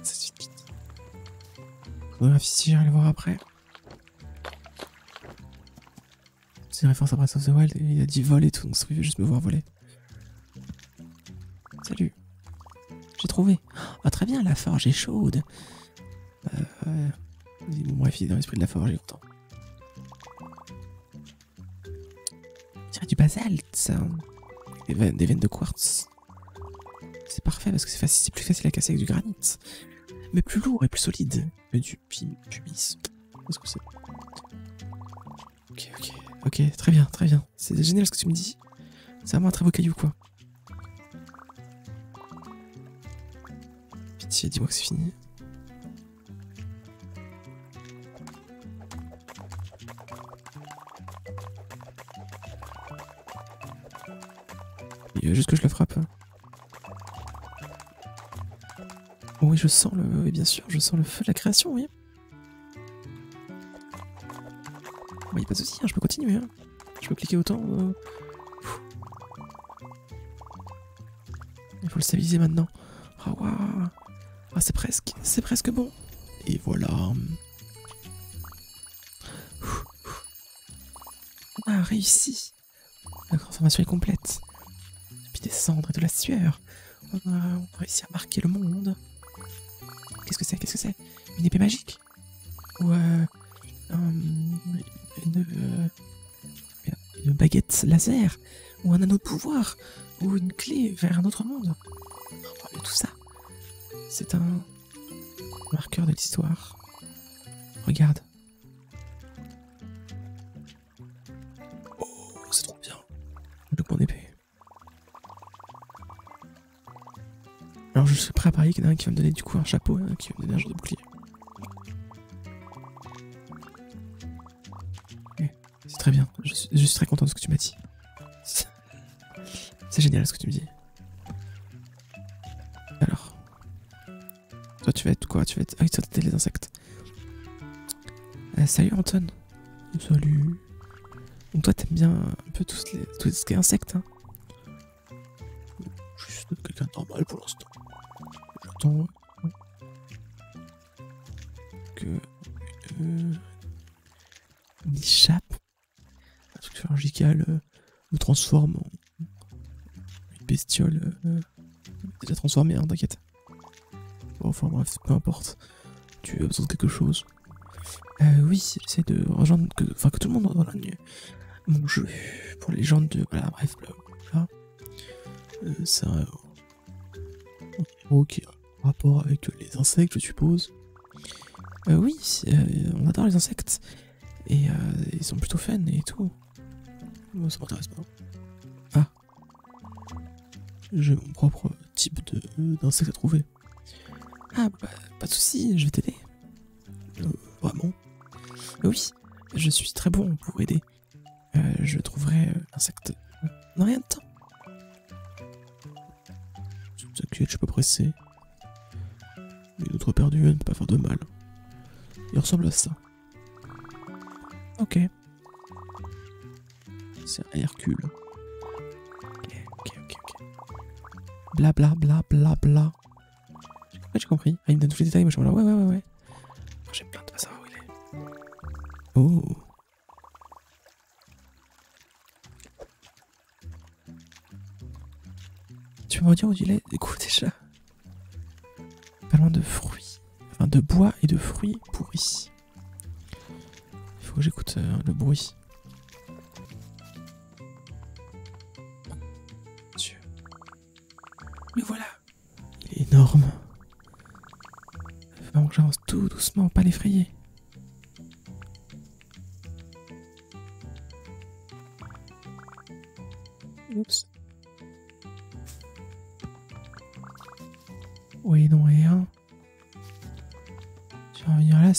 Ça suffit vite. Voir après. C'est une référence à Breath of the Wild, il a dit vol et tout, donc ça veut juste me voir voler. Salut. J'ai trouvé. Ah très bien, la forge est chaude. Euh, bref, il est dans l'esprit de la forge, basalte. Des veines, des veines de quartz. C'est parfait parce que c'est plus facile à casser avec du granit. Mais plus lourd et plus solide que du pumice. Qu'est-ce que c'est? Ok, ok. Ok, très bien, très bien. C'est génial ce que tu me dis. C'est vraiment un très beau caillou, quoi. Pitié, dis-moi que c'est fini. Juste que je le frappe. Oh oui, je sens le. Oui, bien sûr, je sens le feu de la création, oui. Oui, pas de soucis, hein, je peux continuer. hein. Je peux cliquer autant. euh. Il faut le stabiliser maintenant. Ah. Ah, c'est presque. C'est presque bon. Et voilà. On a réussi. La transformation est complète. On a, on a réussi à marquer le monde. Alors je suis prêt à parier qu'il y en a un qui va me donner du coup un chapeau qui va me donner un genre de bouclier. Ok, C'est très bien. Je suis, très content de ce que tu m'as dit. C'est génial ce que tu me dis. Alors. Toi tu vas être quoi? Tu vas être. Ah oui, toi t'es les insectes. Euh, salut Anton. Salut. Donc toi t'aimes bien un peu tout ce, tout ce qui est insecte, hein? Euh, que euh, une échappe, un truc chirurgical euh, me transforme en une bestiole. Euh, déjà transformée, hein, t'inquiète. Bon, enfin bref, peu importe. Tu as besoin de quelque chose. Euh, oui, j'essaie de rejoindre, que, enfin que tout le monde rejoigne mon jeu pour les gens de, voilà, bref, blablabla. Euh, c'est un rapport avec les insectes, je suppose. Euh, oui, euh, on adore les insectes. Et euh, ils sont plutôt fun et tout. Ça m'intéresse pas. Ah. J'ai mon propre type d'insecte à trouver. Ah, bah, pas de soucis, je vais t'aider. Vraiment. Oui, je suis très bon pour aider. Je trouverai l'insecte dans rien de temps. T'inquiète, je suis pas pressé. Perdue ne pas faire de mal. Il ressemble à ça. Ok. C'est un Hercule. Ok, ok, ok, ok. Bla bla bla bla bla. J'ai compris. Ah, il me donne tous les détails, moi je suis là, ouais, ouais, ouais, ouais. J'ai plein de pas savoir où il est. Oh. Tu peux me dire où il est bois et de fruits pourris.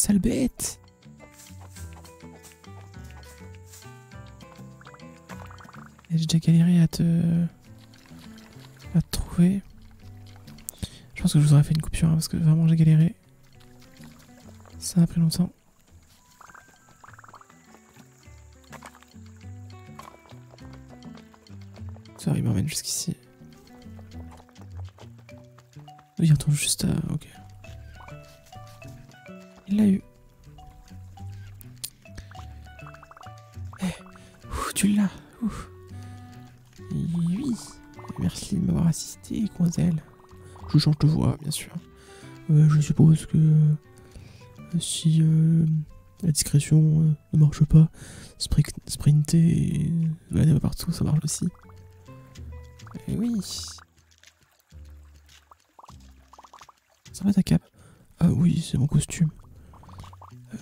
sale bête J'ai déjà galéré à te... à te trouver. Je pense que je vous aurais fait une coupure hein, parce que vraiment j'ai galéré. Ça a pris longtemps. Ça, il m'emmène jusqu'ici. Il retourne juste à... Je change de voix, bien sûr. Euh, je suppose que euh, si euh, la discrétion ne marche pas, spri- sprinter et aller partout, ça marche aussi. Eh oui. Ça va ta cape? Ah oui, c'est mon costume.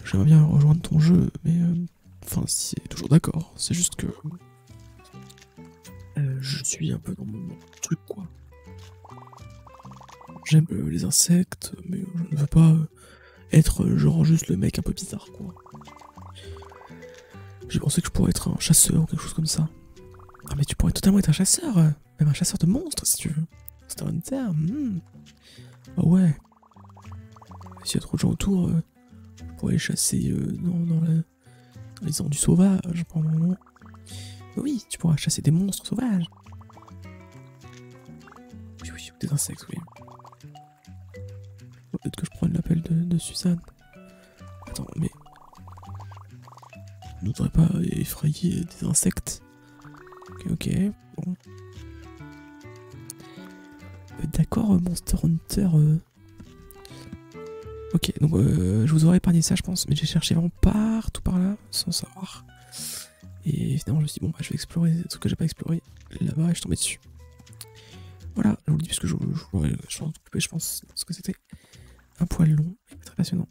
J'aimerais bien rejoindre ton jeu, mais enfin, c'est toujours d'accord. C'est juste que je suis un peu dans mon truc, quoi. J'aime euh, les insectes, mais je ne veux pas euh, être euh, genre juste le mec un peu bizarre, quoi. J'ai pensé que je pourrais être un chasseur ou quelque chose comme ça. Ah mais tu pourrais totalement être un chasseur, même un chasseur de monstres si tu veux. C'est un hunter. hmm. Ah ouais. S'il y a trop de gens autour, euh, on pourrait les chasser euh, dans, dans, la, dans les endroits du sauvage pendant un moment. Oui, tu pourras chasser des monstres sauvages. Oui, oui, ou des insectes, oui. Prenne l'appel de, Suzanne. Attends, mais. Je ne voudrais pas effrayer des insectes. Ok, ok, bon. Euh, D'accord, Monster Hunter. euh. Ok, donc euh, je vous aurais épargné ça, je pense, mais j'ai cherché vraiment partout par là, sans savoir. Et finalement, je me suis dit, bon, bah, je vais explorer trucs que j'ai pas exploré là-bas et je suis tombé dessus. Voilà, je vous le dis parce que je, je, je, je, je pense, parce que c'était un poil long très passionnant.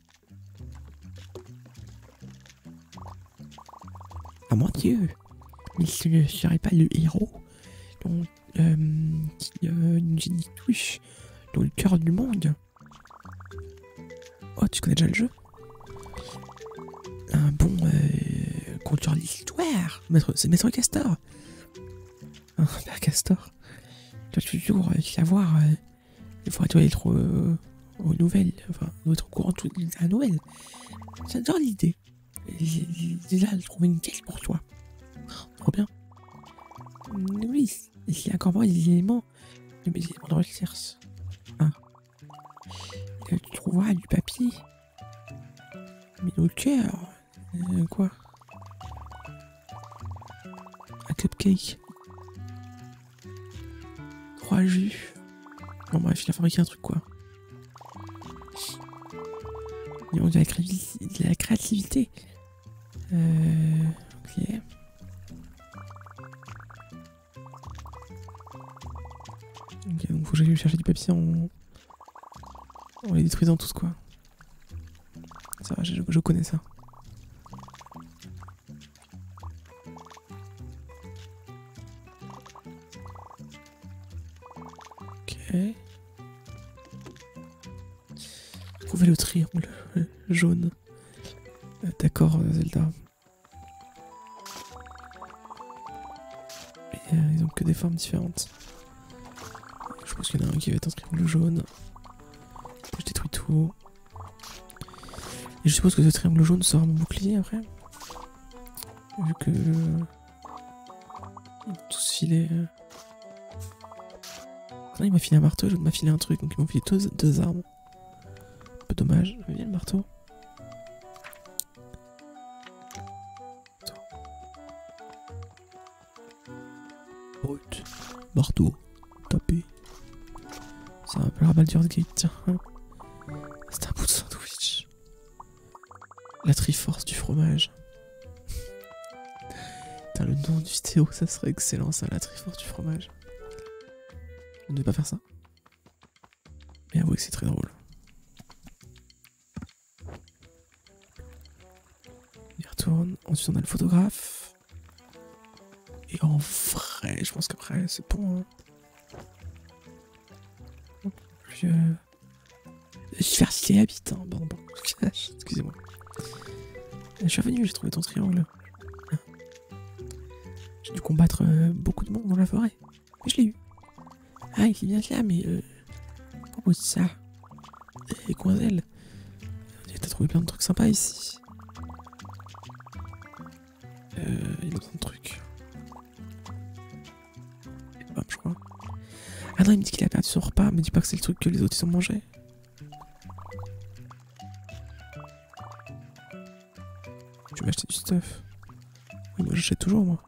Ah mon dieu Mais ce ne serait pas le héros dont, euh, qui euh, touche dans le cœur du monde. Oh, tu connais déjà le jeu? Un bon euh, conteur d'histoire. C'est Maître Castor. Un père Castor. Tu dois toujours euh, savoir. il faudrait être euh, aux nouvelles. Enfin, doit être au courant de toutes les nouvelles. J'adore l'idée. Déjà trouvé une caisse pour toi. Trop bien. Oui, encore moins des éléments de mes éléments de recherche. Ah. Euh, tu trouveras du papier. Mais au cœur. Euh, quoi? Un cupcake. Trois jus. Bon bref, il a fabriqué un truc quoi. Il y a de la, créativité- de la créativité. Euh, ok. Ok, donc faut que j'aille chercher du papier en... en les détruisant tous quoi. Ça va, je connais ça. Le triangle jaune. Euh, D'accord, Zelda. Et, euh, ils ont que des formes différentes. Je pense qu'il y en a un qui va être un triangle jaune. Je détruis tout. Et je suppose que ce triangle jaune sera mon bouclier après. Vu que. euh, Ils m'ont tous filé. euh. Non, il m'a filé un marteau, l'autre m'a filé un truc, donc ils m'ont filé deux armes. Dommage. Viens le marteau. Brut. Marteau. Tapé. Ça m'appellera Baldur's Gate, tiens. C'est un bout de sandwich. La triforce du fromage. Putain, le nom du vidéo, ça serait excellent, ça, la triforce du fromage. On ne devait pas faire ça. Mais avouez que c'est très drôle. Ensuite, on a le photographe. Et en vrai, je pense qu'après, c'est bon. Hein. Euh... Je si habite, hein. Pardon, pardon. Excusez-moi. Je suis revenu, j'ai trouvé ton triangle. J'ai dû combattre euh, beaucoup de monde dans la forêt. Mais je l'ai eu. Ah, il est bien là, mais... Euh, à propos de ça... Et Coinzel, t'as trouvé plein de trucs sympas ici. Il me dit qu'il a perdu son repas, mais dis pas que c'est le truc que les autres ils ont mangé. Tu m'as acheté du stuff? Oui, moi j'achète toujours, moi.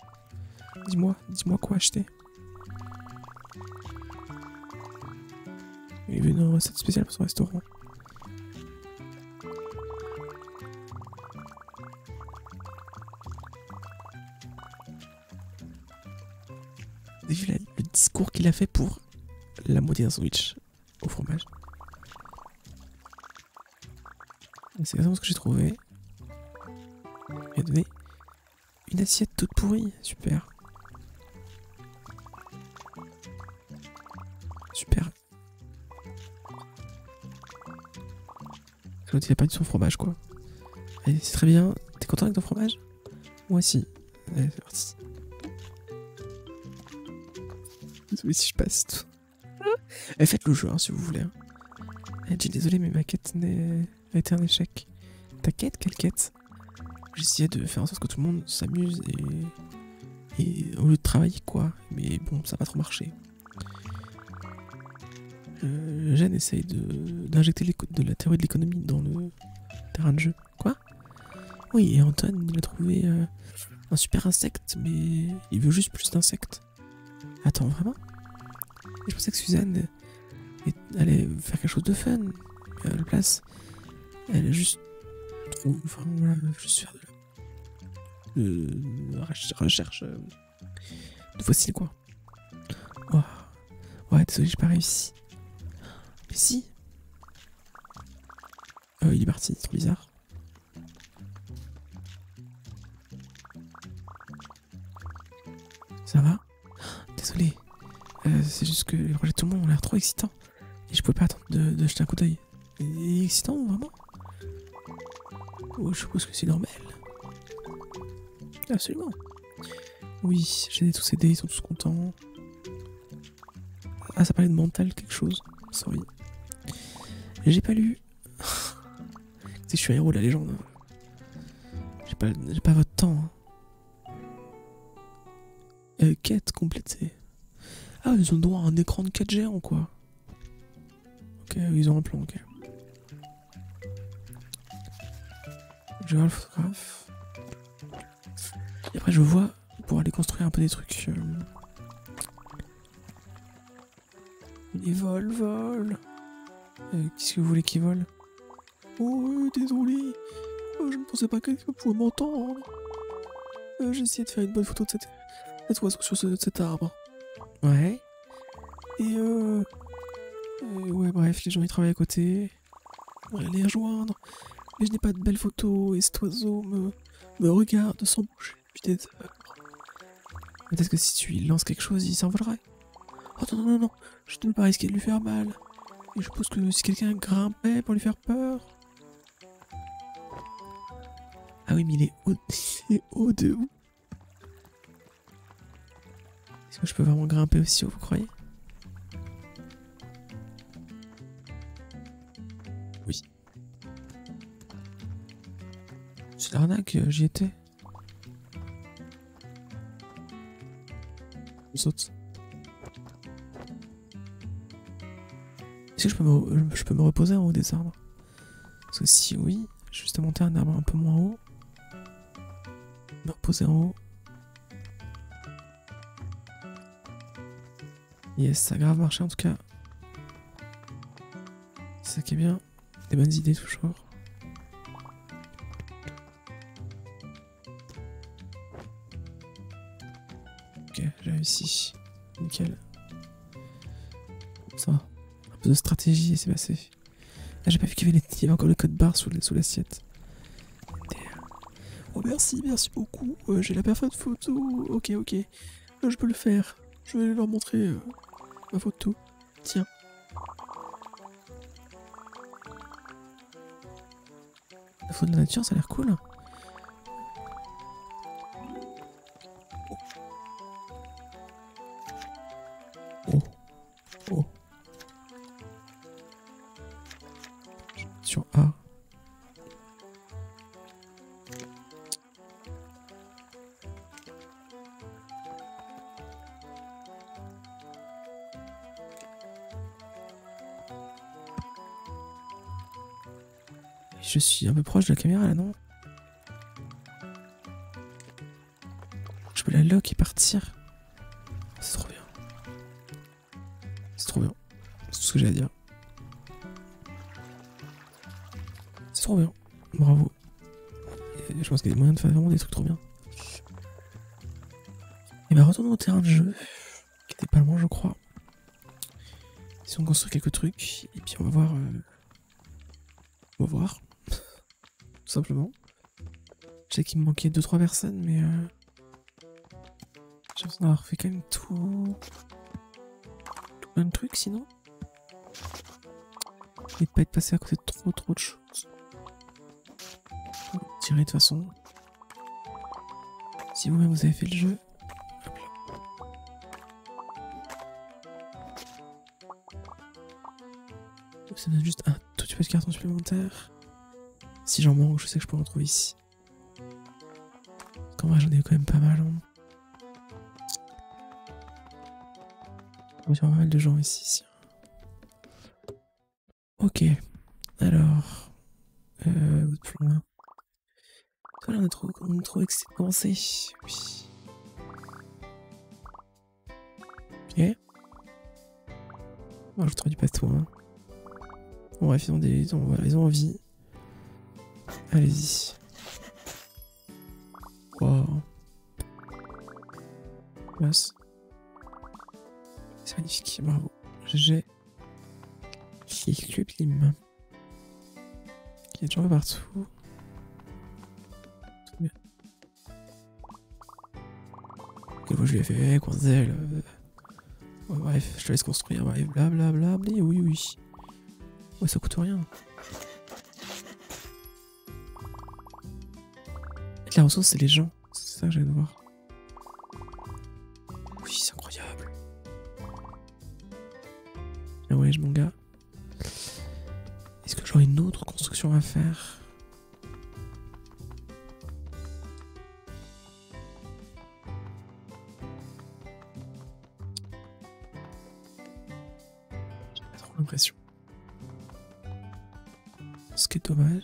Dis-moi, dis-moi quoi acheter. Il veut une recette spéciale pour son restaurant. Vu le discours qu'il a fait pour moitié d'un sandwich au fromage C'est exactement ce que j'ai trouvé. Il donné une assiette toute pourrie. Super. Super. Il a pas son fromage, quoi. C'est très bien. T'es content avec ton fromage? Moi aussi. Allez, c'est parti. Désolé si je passe Eh, faites le jeu, hein, si vous voulez. hein. Eh, Jill, désolé, mais ma quête a été un échec. Ta quête Quelle quête? J'essayais de faire en sorte que tout le monde s'amuse et... et au lieu de travailler, quoi. Mais bon, ça n'a pas trop marché. Euh, Jeanne essaye d'injecter de la théorie de l'économie dans le terrain de jeu. Quoi? Oui, et Anton, il a trouvé euh, un super insecte, mais il veut juste plus d'insectes. Attends, vraiment? Je pensais que Suzanne est- allait faire quelque chose de fun. À la place, elle a juste... Enfin, voilà, juste faire de la... recherche- recherche euh, de fossiles, quoi. Oh. Ouais, désolé, j'ai pas réussi. Mais si. Euh, il est parti, c'est trop bizarre. Excitants. Et je pouvais pas attendre de, de jeter un coup d'œil. Excitant, vraiment Oh, je suppose que c'est normal. Absolument. Oui, j'ai tous aidés, ils sont tous contents. Ah, ça parlait de mental, quelque chose. Sorry. J'ai pas lu. Si je suis un héros de la légende. J'ai pas, pas votre temps. hein. Euh, quête complétée. Ah, ils ont droit à un écran de 4 géant, quoi. Ok, ils ont un plan, ok. Je vois le photographe. Et après, je vois pour aller construire un peu des trucs. euh, Les vols, vols. Euh, Qu'est-ce que vous voulez qu'ils volent? Oh, euh, désolé. Euh, je ne pensais pas que quelqu'un pouvait m'entendre. Euh, J'ai essayé de faire une bonne photo de cette, cet oiseau sur ce- cet arbre. Ouais. Et euh... Ouais, bref, les gens ils travaillent à côté. On va les rejoindre. Mais je n'ai pas de belles photos et cet oiseau me, me regarde sans bouger depuis des heures. Peut-être que si tu lances quelque chose, il s'envolerait. Oh non, non, non, non, je ne veux pas risquer de lui faire mal. Et je pense que si quelqu'un grimpait pour lui faire peur. Ah oui, mais il est haut, il est haut de que je peux vraiment grimper aussi haut, vous croyez? Oui. C'est l'arnaque, euh, j'y étais. Je saute. Est-ce que je peux, me, je peux me reposer en haut des arbres? Parce que si oui, je vais juste monter un arbre un peu moins haut. Me reposer en haut. Yes, ça a grave marché en tout cas. C'est ça qui est bien. Des bonnes idées toujours. Ok, j'ai réussi. Nickel. Ça va. Un peu de stratégie et c'est passé. Ah, j'ai pas vu qu'il y avait, encore le code barre sous l'assiette. Oh merci, merci beaucoup. Euh, j'ai la parfaite photo. Ok, ok. Euh, je peux le faire. Je vais leur montrer euh, ma photo. Tiens. La photo de la nature, ça a l'air cool. Je suis un peu proche de la caméra là, non? Je peux la lock et partir. Qu'il me manquait 2-3 personnes, mais euh, j'ai l'impression d'avoir fait quand même tout. tout plein de trucs sinon. Et de pas être passé à côté de trop trop de choses. Tirer de toute façon. Si vous-même vous avez fait le jeu. Ça donne juste un tout petit peu de carton supplémentaire. Si j'en manque, je sais que je peux en trouver ici. Pas mal. Hein. Il y a pas mal de gens ici. Ok. Alors. Euh, votre plan là. Toi, là, on est trop, on est trop excité de commencer. Oui. Ok. Bon, je traduis pas tout, hein. Bon, bref, ils ont, des, ils ont, voilà, ils ont envie. Allez-y. Wow. C'est magnifique, bravo. GG. Clip lim. Qui est toujours partout. Tout bien. Quelle fois je lui ai fait, Coinzel. Euh... ouais, bref, je te laisse construire, bref, blablabla. Oui, oui. Ouais, ça coûte rien. La ressource, c'est les gens. C'est ça que j'ai de voir. À faire J'ai pas trop l'impression. Ce qui est dommage.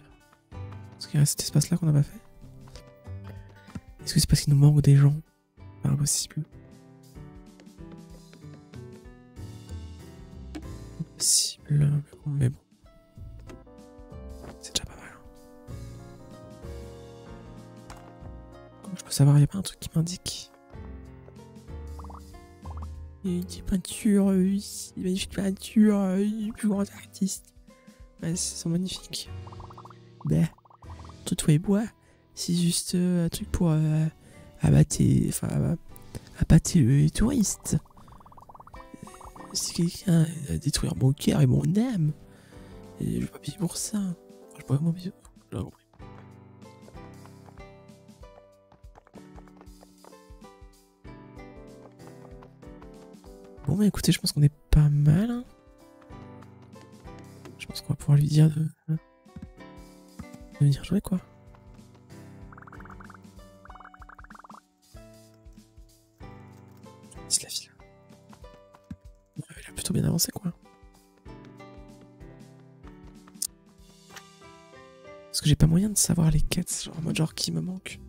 Parce qu'il reste cet espace-là qu'on n'a pas fait. Est-ce que c'est parce qu'il nous manque des gens? Qui m'indique Il peintures, euh, ici, des magnifiques peintures, euh, du plus grand artiste. Ouais, sont magnifiques. Bah, tout toit et bois, c'est juste euh, un truc pour euh, abattre, enfin, abattre les touristes. Si quelqu'un a détruire mon cœur et mon âme, et je vais pas payer pour ça. Je. Écoutez, je pense qu'on est pas mal. hein. Je pense qu'on va pouvoir lui dire de, de venir jouer quoi. C'est la a plutôt bien avancé quoi. Parce que j'ai pas moyen de savoir les quêtes, en mode genre qui me manque.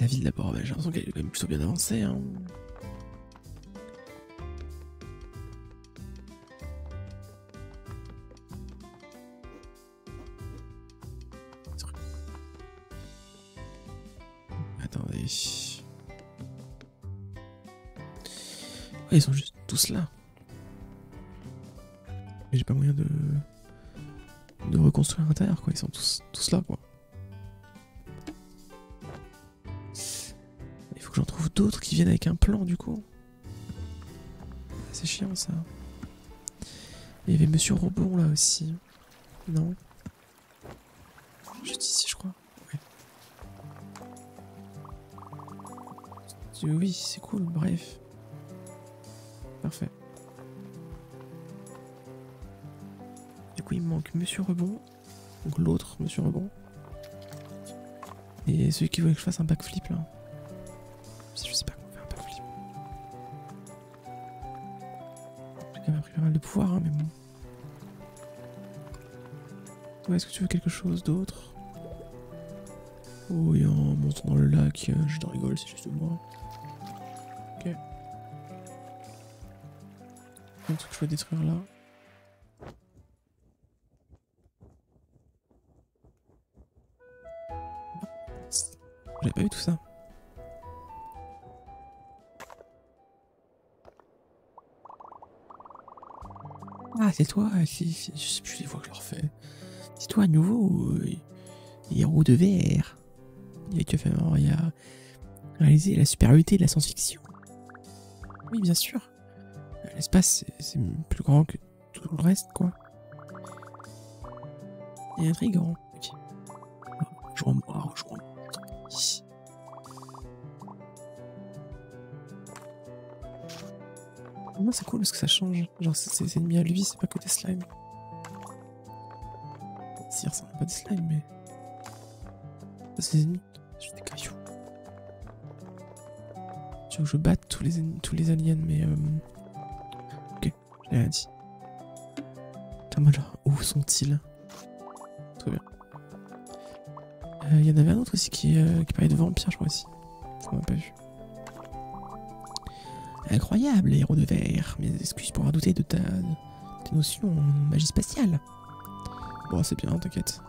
La ville d'abord, j'ai l'impression qu'elle est quand même plutôt bien avancée. Hein. Attendez. Ils sont juste tous là. Mais j'ai pas moyen de. de reconstruire l'intérieur, quoi. Ils sont tous, tous là, quoi. D'autres qui viennent avec un plan, du coup. C'est chiant, ça. Il y avait Monsieur Robon, là, aussi. Non Juste ici, je crois. Ouais. Oui, c'est cool, bref. Parfait. Du coup, il me manque Monsieur Rebond. Donc l'autre Monsieur Rebond. Et celui qui voulait que je fasse un backflip là. Je sais pas comment faire un backflip. J'ai quand même pris pas mal de pouvoir, hein, mais bon. Ouais, est-ce que tu veux quelque chose d'autre? Oh, et en montant dans le lac, je te rigole, c'est juste moi. Ok. Un truc que je peux détruire là. J'avais pas vu tout ça. Ah, c'est toi, si, si, je sais plus les fois que je leur fais. C'est toi à nouveau, euh, héros de verre. Et tu as fait il a réalisé la supériorité de la science-fiction. Oui, bien sûr. Euh, L'espace, c'est- plus grand que tout le reste, quoi. Et intriguant. C'est cool parce que ça change. Genre, c'est- c'est ennemis à lui, c'est pas que des slimes. Si, ressemble pas des slimes, mais. Des ennemis. Juste des cailloux. Tu veux que je batte tous les, tous les aliens, mais. Euh... Ok, j'ai rien dit. Putain, genre, où sont-ils? Très bien. Euh, Il y en avait un autre aussi qui, euh, qui parlait de vampire, je crois aussi. On m'a pas vu. Incroyable, héros de verre. Mes excuses pour avoir douté de ta, tes notions en magie spatiale. Bon, c'est bien, t'inquiète.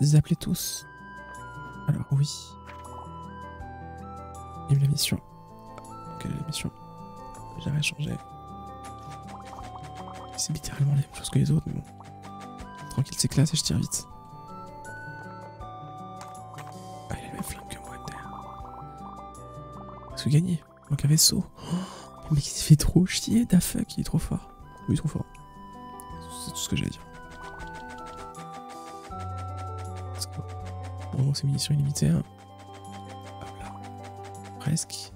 Les appelez tous. Alors, oui. Et la mission. Quelle est la mission J'ai changé. C'est littéralement la même chose que les autres, mais bon. Tranquille, c'est classe et je tire vite. Ah, il a la même flamme que moi, derrière. Est-ce que gagner Donc un vaisseau. Oh, le mec il s'est fait trop chier, da fuck, il est trop fort. Oui, trop fort. C'est tout ce que à dire. Bon, c'est munitions illimitées. Hein. Hop là. Presque.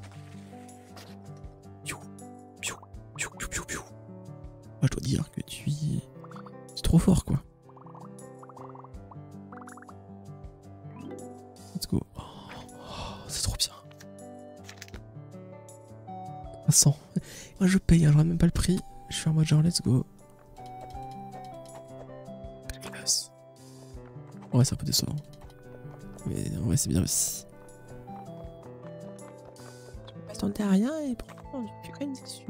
Suis en mode genre, let's go. Classe. Ouais, c'est un peu décevant. Mais en vrai, c'est bien aussi. Je m'attendais à rien et pourtant, je suis quand même déçu.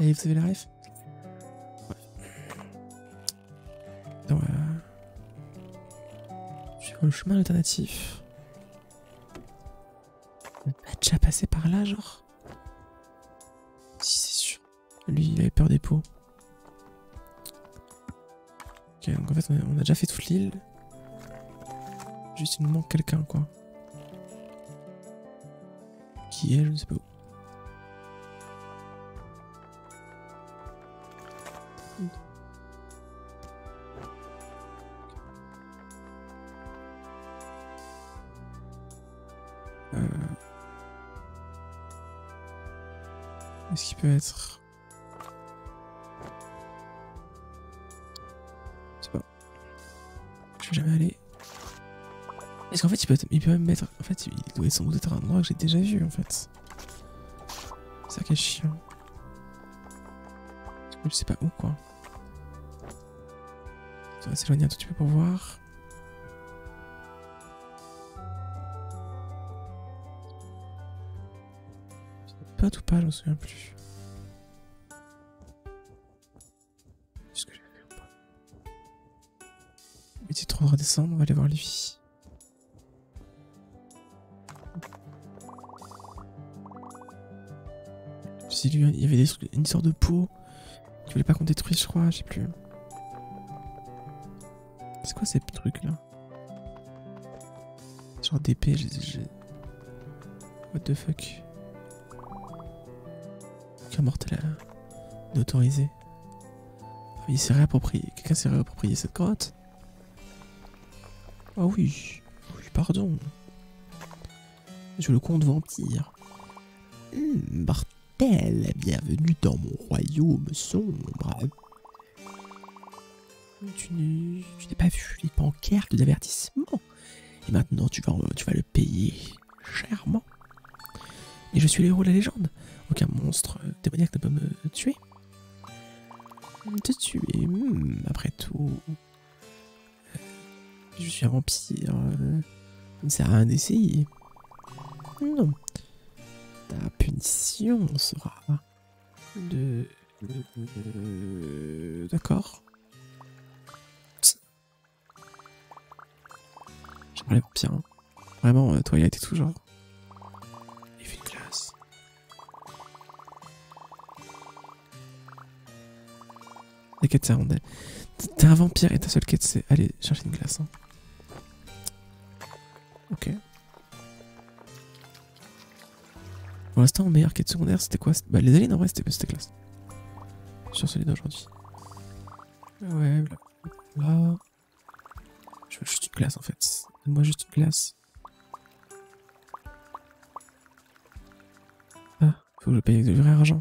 Et vous avez la ref? Ouais. Attends, euh... Sur le chemin alternatif. On a déjà passé par là, genre? Ok, donc en fait, on a, on a déjà fait toute l'île. Juste, il nous manque quelqu'un, quoi. Qui est, je ne sais pas où. Euh... Est-ce qu'il peut être... Est-ce qu'en fait il peut, il même mettre... En fait il doit sans doute être un endroit que j'ai déjà vu en fait. C'est ça qui est chiant. Je sais pas où quoi. On va s'éloigner un tout petit peu pour voir. Pas ou pas, je me souviens plus. Est-ce que j'ai fait ou pas? Il était trop de redescendre, on va aller voir lui. Il y avait des une sorte de peau qui voulait pas qu'on détruise, je crois, je sais plus. C'est quoi ces trucs là Genre d'épée, j'ai- What the fuck? Qu'un mortel à... autorisé. il s'est réapproprié. Quelqu'un s'est réapproprié cette grotte Ah oui. Oui, pardon. Je le compte vampire. Hmm, Bartel, bienvenue dans mon royaume sombre. Tu n'es pas vu les pancartes d'avertissement. Et maintenant, tu vas, le payer chèrement. Et je suis le héros de la légende. Aucun monstre euh, démoniaque ne peut me tuer. Te tuer, hmm, après tout. Euh, Je suis un vampire. euh, Ça ne sert rien d'essayer. Punition sera de. de- D'accord. J'aimerais bien. hein. Vraiment, euh, Twilight et tout, genre. Il fait une classe. La quête, c'est T'es un vampire et ta seule quête, c'est aller chercher une glace. Pour l'instant, meilleure quête secondaire, c'était quoi Bah, les aliens, en vrai, c'était classe. Sur celui d'aujourd'hui. Ouais, là. Je veux juste une glace, en fait. Donne-moi juste une glace. Ah, faut que je paye avec du vrai argent.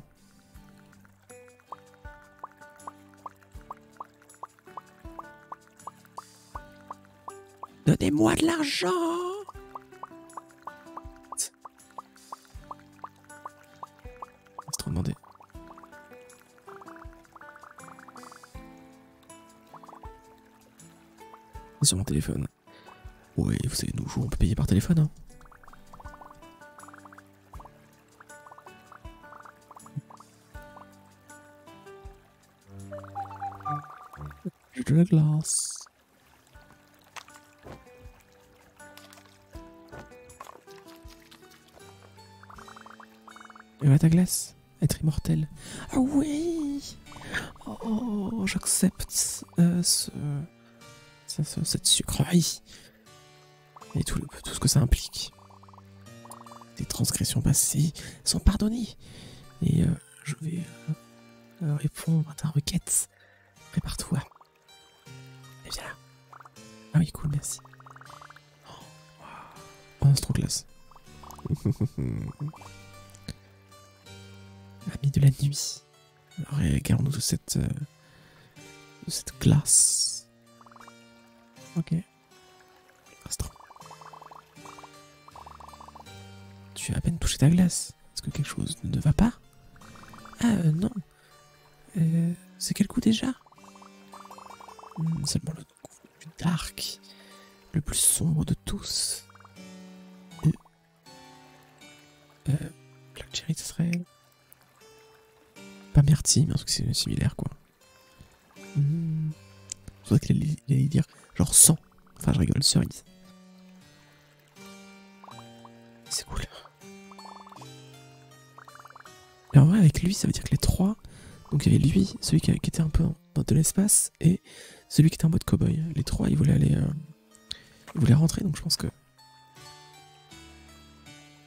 Donnez-moi de l'argent sur mon téléphone. Ouais, vous savez, nous on peut payer par téléphone. Hein. De la glace. Et ouais, ta glace Être immortel. Ah oui Oh, j'accepte euh, ce, ce- ce- cette sucrerie. Et tout, le- tout ce que ça implique. Les transgressions passées sont pardonnées. Et euh, je vais euh, euh, répondre à ta requête. Prépare-toi. Et viens là. Ah oui, cool, merci. Oh, wow. Oh, c'est trop classe. Ami de la nuit. Regarde-nous de cette. euh, de cette glace. Ok. Tu as à peine touché ta glace. Est-ce que quelque chose ne va pas? Ah euh, non. Euh, c'est quel coup déjà? Hmm, Seulement le coup plus dark, le plus sombre de tous. Euh, euh, Black Cherry, serait pas Myrtille, mais sim- similaire quoi. Hmm. Qu'il allait, il allait dire genre 100. Enfin, je rigole, cerise. C'est cool. Et en vrai, avec lui, ça veut dire que les trois. Donc il y avait lui, celui qui, était un peu dans de l'espace, et celui qui était en mode cowboy. Les trois, ils voulaient aller. euh, ils voulaient rentrer, donc je pense que.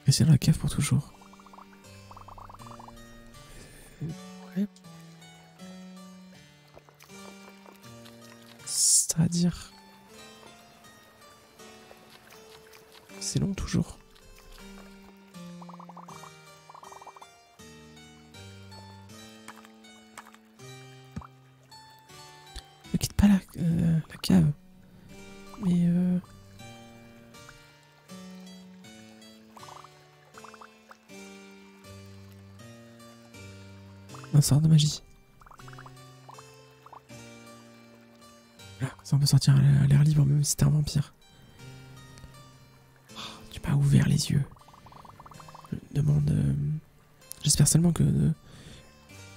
Rester dans la cave pour toujours. Ouais. C'est-à-dire. C'est long toujours. Ne quitte pas la, euh, la cave. Mais euh... Un sort de magie. On peut sortir à l'air libre même si t'es un vampire. Oh, tu m'as ouvert les yeux. Demande. euh, J'espère seulement que, euh,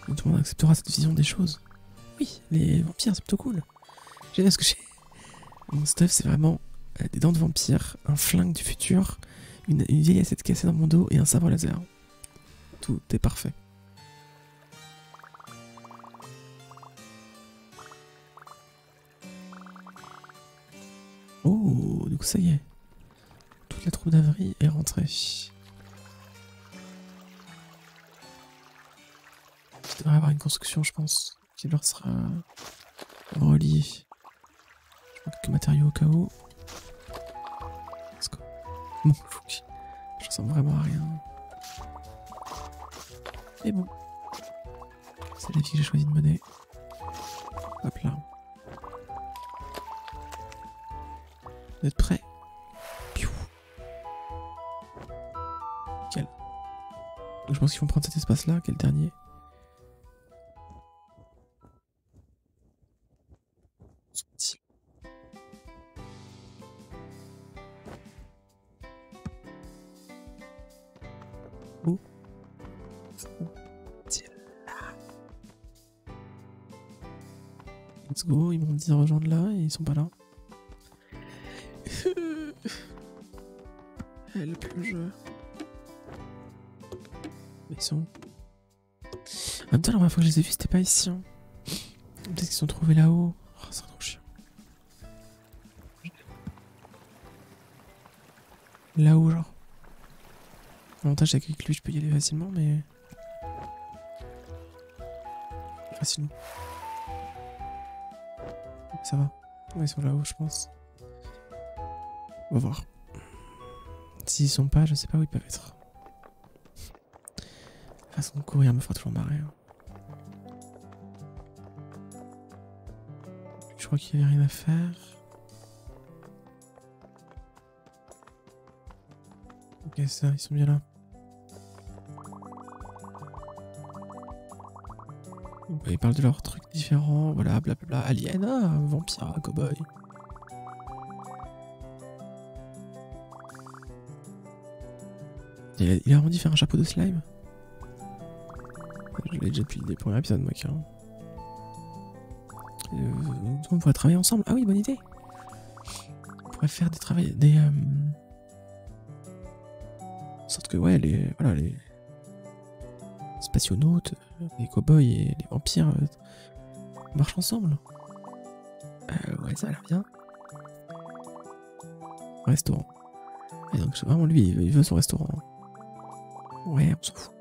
que tout le monde acceptera cette vision des choses. Oui, les vampires, c'est plutôt cool. J'aime ce que j'ai. Mon stuff, c'est vraiment euh, des dents de vampire, un flingue du futur, une, une vieille assiette cassée dans mon dos et un sabre laser. Tout est parfait. Ça y est. Toute la troupe d'Avril est rentrée. Je devrais avoir une construction, je pense, qui leur sera relié. Je quelques matériaux au cas où. Let's. Bon. Je ressemble vraiment à rien. Mais bon. C'est la vie que j'ai choisi de mener. Hop là. Vous êtes prêts. Quel Je pense qu'ils vont prendre cet espace-là, quel dernier sont-ils Let's go, ils m'ont dit de rejoindre là et ils sont pas là. Mais ils sont. la première fois que je les ai vus, c'était pas ici. hein. Peut-être qu'ils sont trouvés là-haut. Oh, c'est trop chiant. Là-haut, genre. L'avantage, c'est qu'avec lui, je peux y aller facilement, mais. Facilement. Ça va. Ils sont là-haut, je pense. On va voir. S'ils sont pas, je sais pas où ils peuvent être. De courir me fera toujours marrer. hein. Je crois qu'il y avait rien à faire. Ok, ça, ils sont bien là. Bah, ils parlent de leurs trucs différents, voilà, blablabla. Alien, ah, vampire, cowboy. Il a, il a vraiment dit faire un chapeau de slime. Déjà depuis le premier épisode, moi, carrément. Euh, on pourrait travailler ensemble. Ah oui, bonne idée. On pourrait faire des travaux, des. Euh... Sorte que, ouais, les. Voilà, les. Spationautes, euh, les cowboys et les vampires euh, marchent ensemble. Ouais, ça a l'air bien. Restaurant. Et donc, c'est vraiment lui, il veut son restaurant. Ouais, on s'en fout.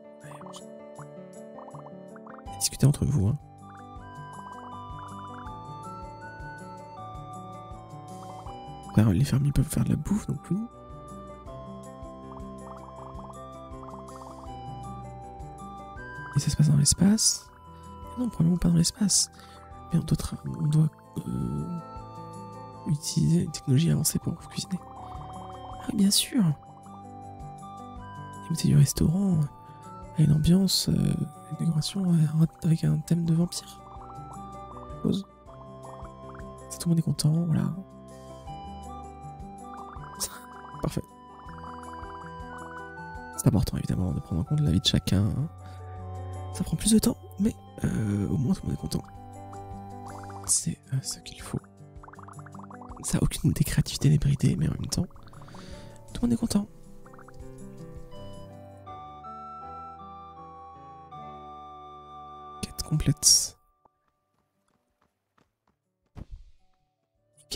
Entre vous, hein. Les fermiers peuvent faire de la bouffe, donc oui. Et ça se passe dans l'espace? Non, probablement pas dans l'espace. Mais on doit, on doit euh, utiliser une technologie avancée pour cuisiner. Ah, bien sûr c'est du restaurant à une ambiance, euh, avec un thème de vampire. Suppose. Si tout le monde est content, voilà. Parfait. C'est important évidemment de prendre en compte la vie de chacun. hein. Ça prend plus de temps, mais euh, au moins tout le monde est content. C'est euh, ce qu'il faut. Ça a aucune des créativités n'est bridée, mais en même temps, tout le monde est content. Complète.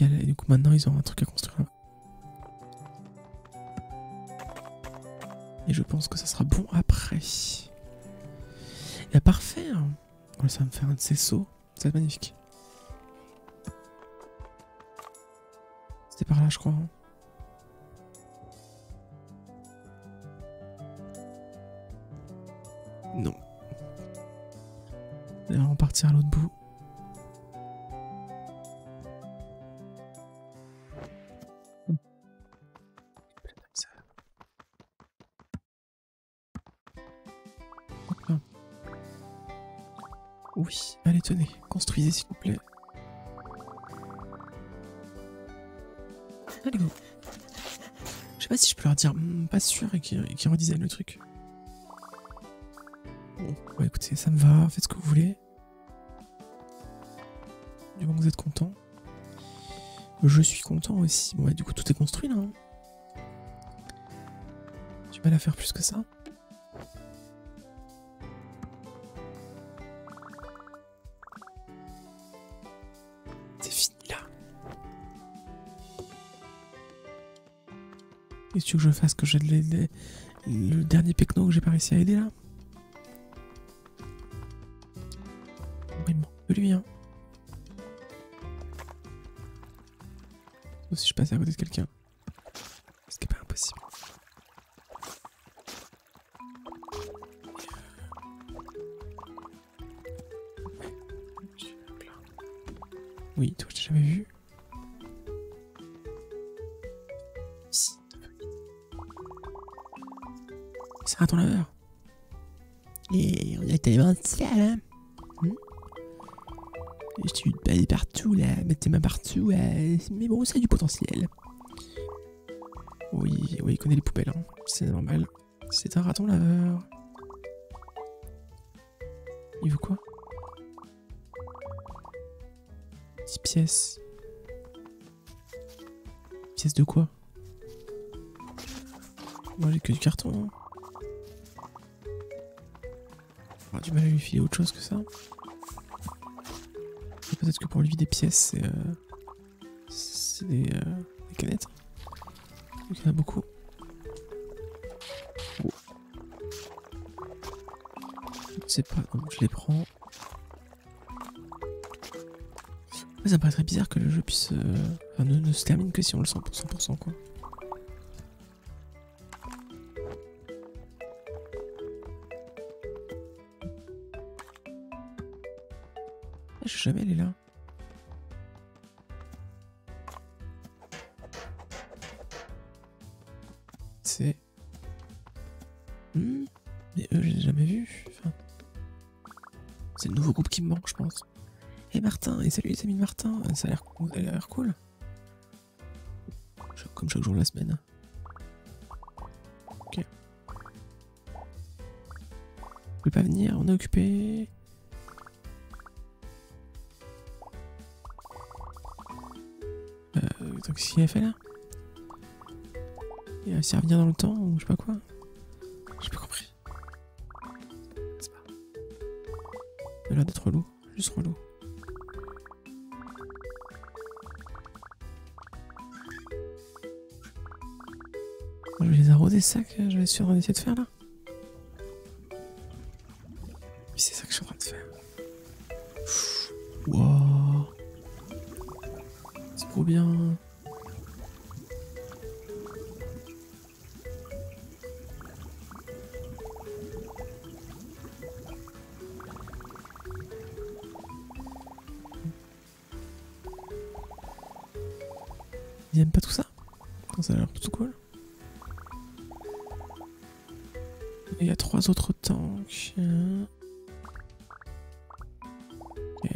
Et du coup, maintenant, ils ont un truc à construire là. Et je pense que ça sera bon après. Et parfait. hein. Ça va me faire un de ces sauts. C'est magnifique. Oui, allez, tenez, construisez s'il vous plaît. Allez, go. Je sais pas si je peux leur dire, hmm, pas sûr, et qu'ils redesignent le truc. Bon, bah écoutez, ça me va, faites ce que vous voulez. Du moment vous êtes content. Je suis content aussi. Bon, bah, du coup, tout est construit là. hein. Du mal à faire plus que ça. tu que je fasse que je l'aide le dernier pecno que j'ai pas réussi à aider là Il manque de lui hein. Sauf si je passe à côté de quelqu'un. Il veut quoi? 10 pièces. Pièces de quoi? Moi j'ai que du carton. Hein. J'aurais du mal à lui filer autre chose que ça. Peut-être que pour lui des pièces c'est euh, des, euh, des canettes. Il y en a beaucoup. sais pas, je les prends. Ça me paraîtrait bizarre que le jeu puisse. Euh, enfin, ne, se termine que si on le sent pour 100% quoi. Ah, je suis jamais allé là. qui me manque, je pense. Et Martin, et salut les amis de Martin, euh, ça a l'air cool. Cool. Comme chaque jour de la semaine. Ok. Je peux pas venir, on est occupé. Euh, donc, qu'est-ce qu'il a fait là? Il a réussi à revenir dans le temps ou je sais pas quoi. Ça a l'air d'être relou, juste relou. Je vais les arroser, ça que j'avais sûrement d'essayer de faire là. Ils aiment pas tout ça Ça a l'air plutôt cool. Il y a trois autres tanks. Ok.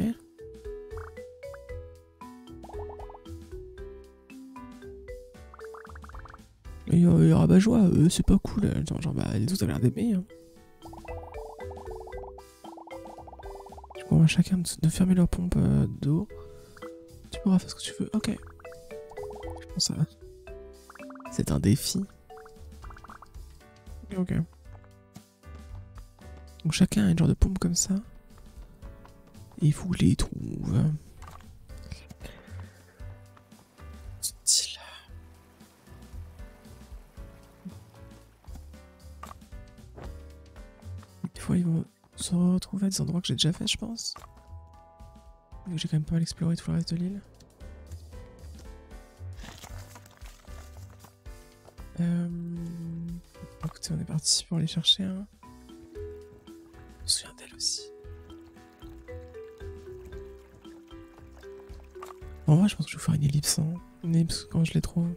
Il y aura pas joie, euh, c'est pas cool. Genre, genre bah, les avaient l'air d'aimer. Hein. À chacun de fermer leur pompe euh, d'eau. Tu pourras faire ce que tu veux. Ok ça va. C'est un défi. Ok. Donc chacun a une genre de pompe comme ça. Et vous les trouvez. Des fois ils vont se retrouver à des endroits que j'ai déjà fait je pense. J'ai quand même pas mal exploré tout le reste de l'île. parti pour aller chercher un. On se souvient d'elle aussi. En vrai, je pense que je vais faire une ellipse. Hein. Une ellipse quand je les trouve.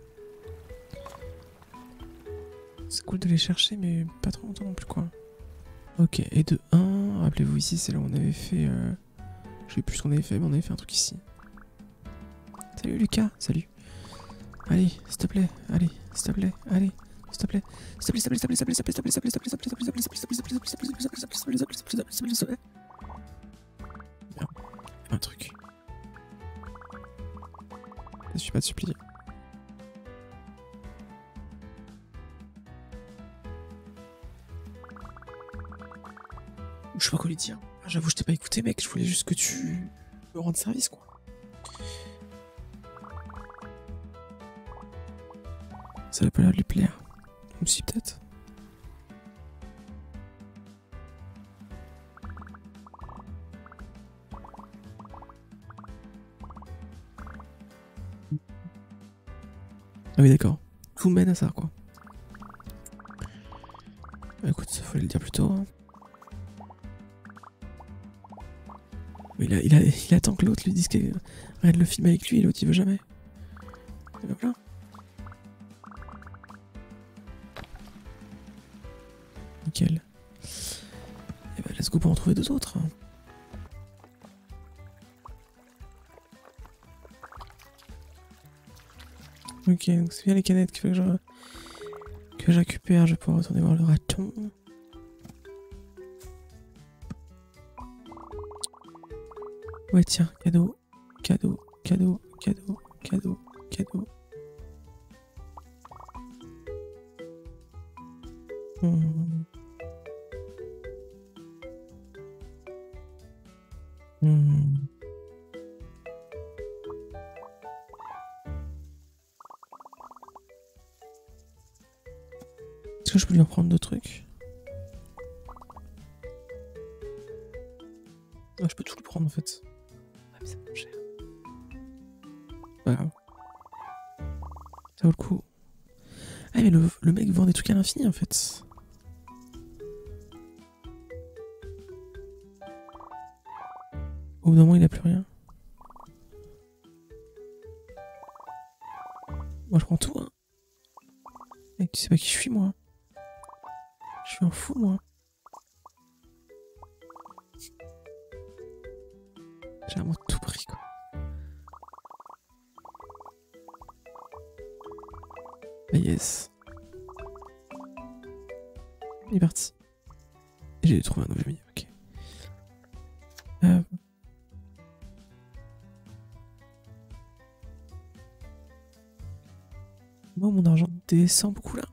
C'est cool de les chercher, mais pas trop longtemps non plus, quoi. Ok, et de 1, rappelez-vous ici, c'est là où on avait fait. Euh, je sais plus ce qu'on avait fait, mais on avait fait un truc ici. Salut Lucas, salut. Allez, s'il te plaît, allez, s'il te plaît, allez s'il te plaît. S'il te plaît, s'il te plaît, s'il te plaît, s'il te plaît, s'il te plaît, s'il te plaît, s'il te plaît, s'il te plaît, s'il te plaît, s'il te plaît, Merde, un truc. Je suis pas de supplier. Je sais pas quoi lui dire. J'avoue, je t'ai pas écouté, mec. Je voulais juste que tu me rendes service, quoi. Ça n'a pas l'air de lui plaire si peut-être Ah oui d'accord. Tout mène à ça quoi. Ah, écoute, ça fallait le dire plus tôt. Hein. Il, a, il, a, il attend que l'autre lui dise qu'il le film avec lui et l'autre il veut jamais. En trouver deux autres. Ok, donc c'est bien les canettes que je, que je récupère. Je vais pouvoir retourner voir le raton. Ouais, tiens, cadeau, cadeau, cadeau, cadeau, cadeau, cadeau. Hmm. Je peux lui en prendre d'autres trucs Ah, Je peux tout lui prendre en fait. Ah, mais ça coûte cher. Grave. Ça vaut le coup. Ah, mais le, le mec vend des trucs à l'infini en fait. Au bout d'un moment, il a plus rien. Moi, je prends tout, hein. Mec, tu sais pas qui je suis, moi. Je suis un fou, moi. J'ai vraiment tout pris, quoi. Ah, yes. Il est parti. J'ai trouvé un nouvel ami, ok. Euh... Moi, mon argent descend beaucoup là.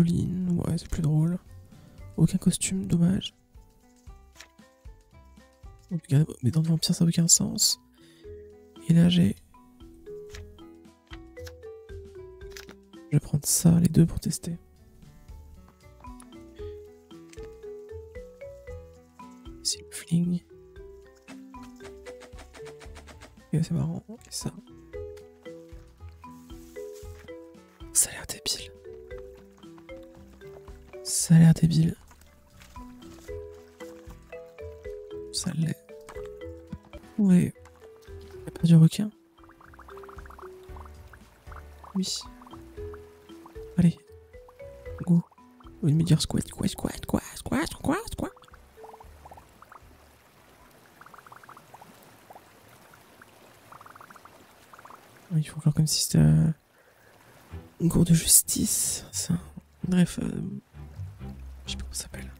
Ouais, c'est plus drôle. Aucun costume, dommage. Mais dans le vampire, ça n'a aucun sens. Et là, j'ai. Je vais prendre ça, les deux, pour tester. C'est le fling. Et c'est marrant. Et ça. Dire squat, squat, squat, squat, squat, squat, squat. Il faut faire comme si c'était euh, une cour de justice. Ça. Bref, euh, je sais pas comment ça s'appelle.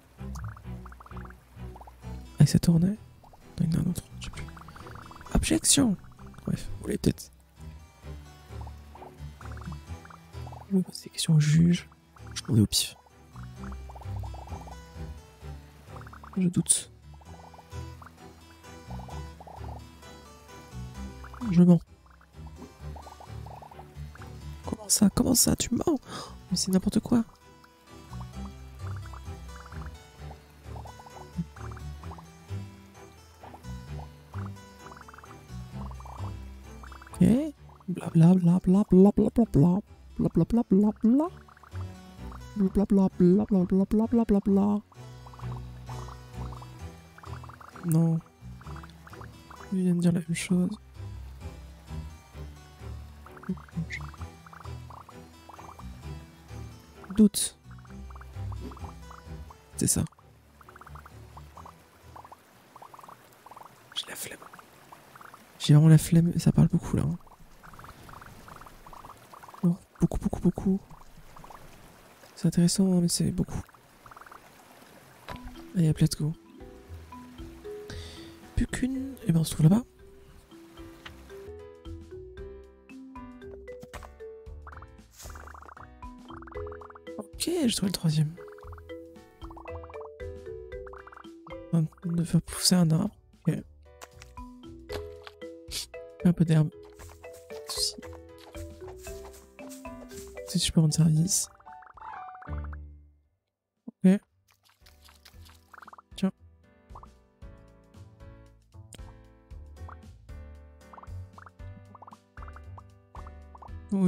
Ah, ça tournait Non, il y en a un autre, je sais plus. Objection Bref, vous voulez peut-être. Je me pose des questions au juge. Je demandais au pif. Je doute. Je mens. Comment ça Comment ça Tu mens Mais c'est n'importe quoi. Ok. Bla bla bla Non. Il vient de dire la même chose. Doute. C'est ça. J'ai la flemme. J'ai vraiment la flemme, ça parle beaucoup là. hein. Beaucoup, beaucoup, beaucoup. C'est intéressant, hein, mais c'est beaucoup. Allez, hop, let's go. On se trouve là-bas. Ok, j'ai trouvé le troisième. Un- De faire pousser un arbre. Ok. Un peu d'herbe. Si je peux rendre service.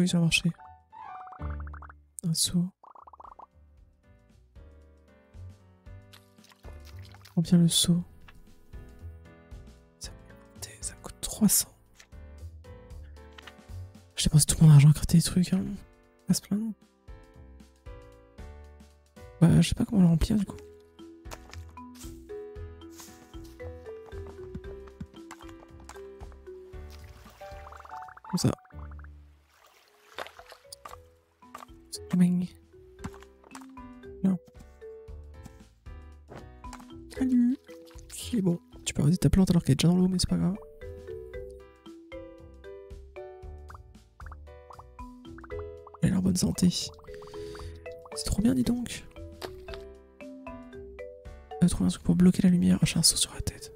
Oui, ça a marché. Un saut. Remplir le seau. Ça ça coûte 300. J'ai dépensé tout mon argent à gratter des trucs. Hein. Se plaindre. Bah, je sais pas comment le remplir du coup. Plante alors qu'elle est déjà dans l'eau, mais c'est pas grave. Elle l'air en bonne santé. C'est trop bien, dis donc. Euh, trouver un truc pour bloquer la lumière. Ah, j'ai un saut sur la tête.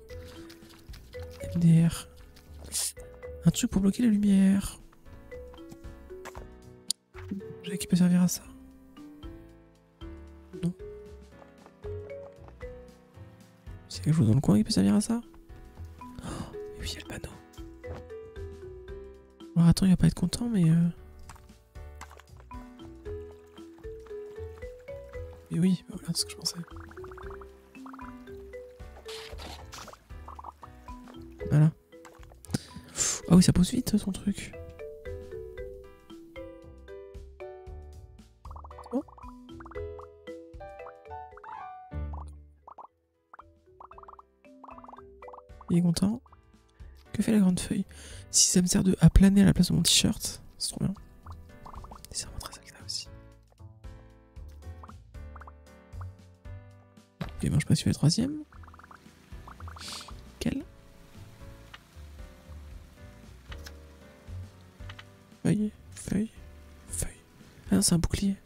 MDR. Un truc pour bloquer la lumière. J'ai qui peut servir à ça? Non. C'est quelque chose dans le coin qui peut servir à ça? Attends, il va pas être content, mais... Euh... Mais oui, voilà ce que je pensais. Voilà. Ah oui, ça pose vite son truc. Oh. Il est content. Que fait la grande feuille? Si ça me sert de, à planer à la place de mon t-shirt, c'est trop bien. C'est vraiment très agréable aussi. Ok, bon, je passe sur le troisième. Quel Feuille, feuille, feuille. Ah non, c'est un bouclier.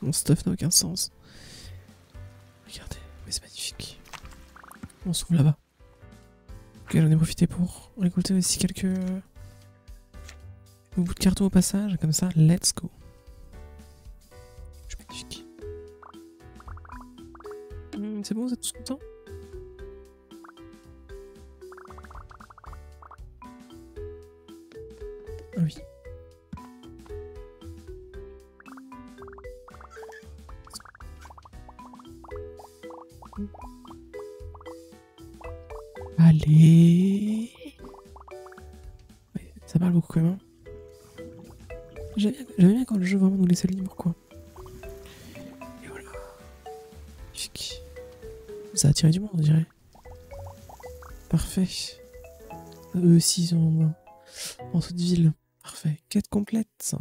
Mon stuff n'a aucun sens. Regardez, mais c'est magnifique. On se trouve là-bas. J'en ai profité pour récolter aussi quelques euh, bouts de carton au passage. Comme ça, let's go. Du monde on dirait. Parfait. Eux aussi ils sont en toute ville. Parfait. Quête complète.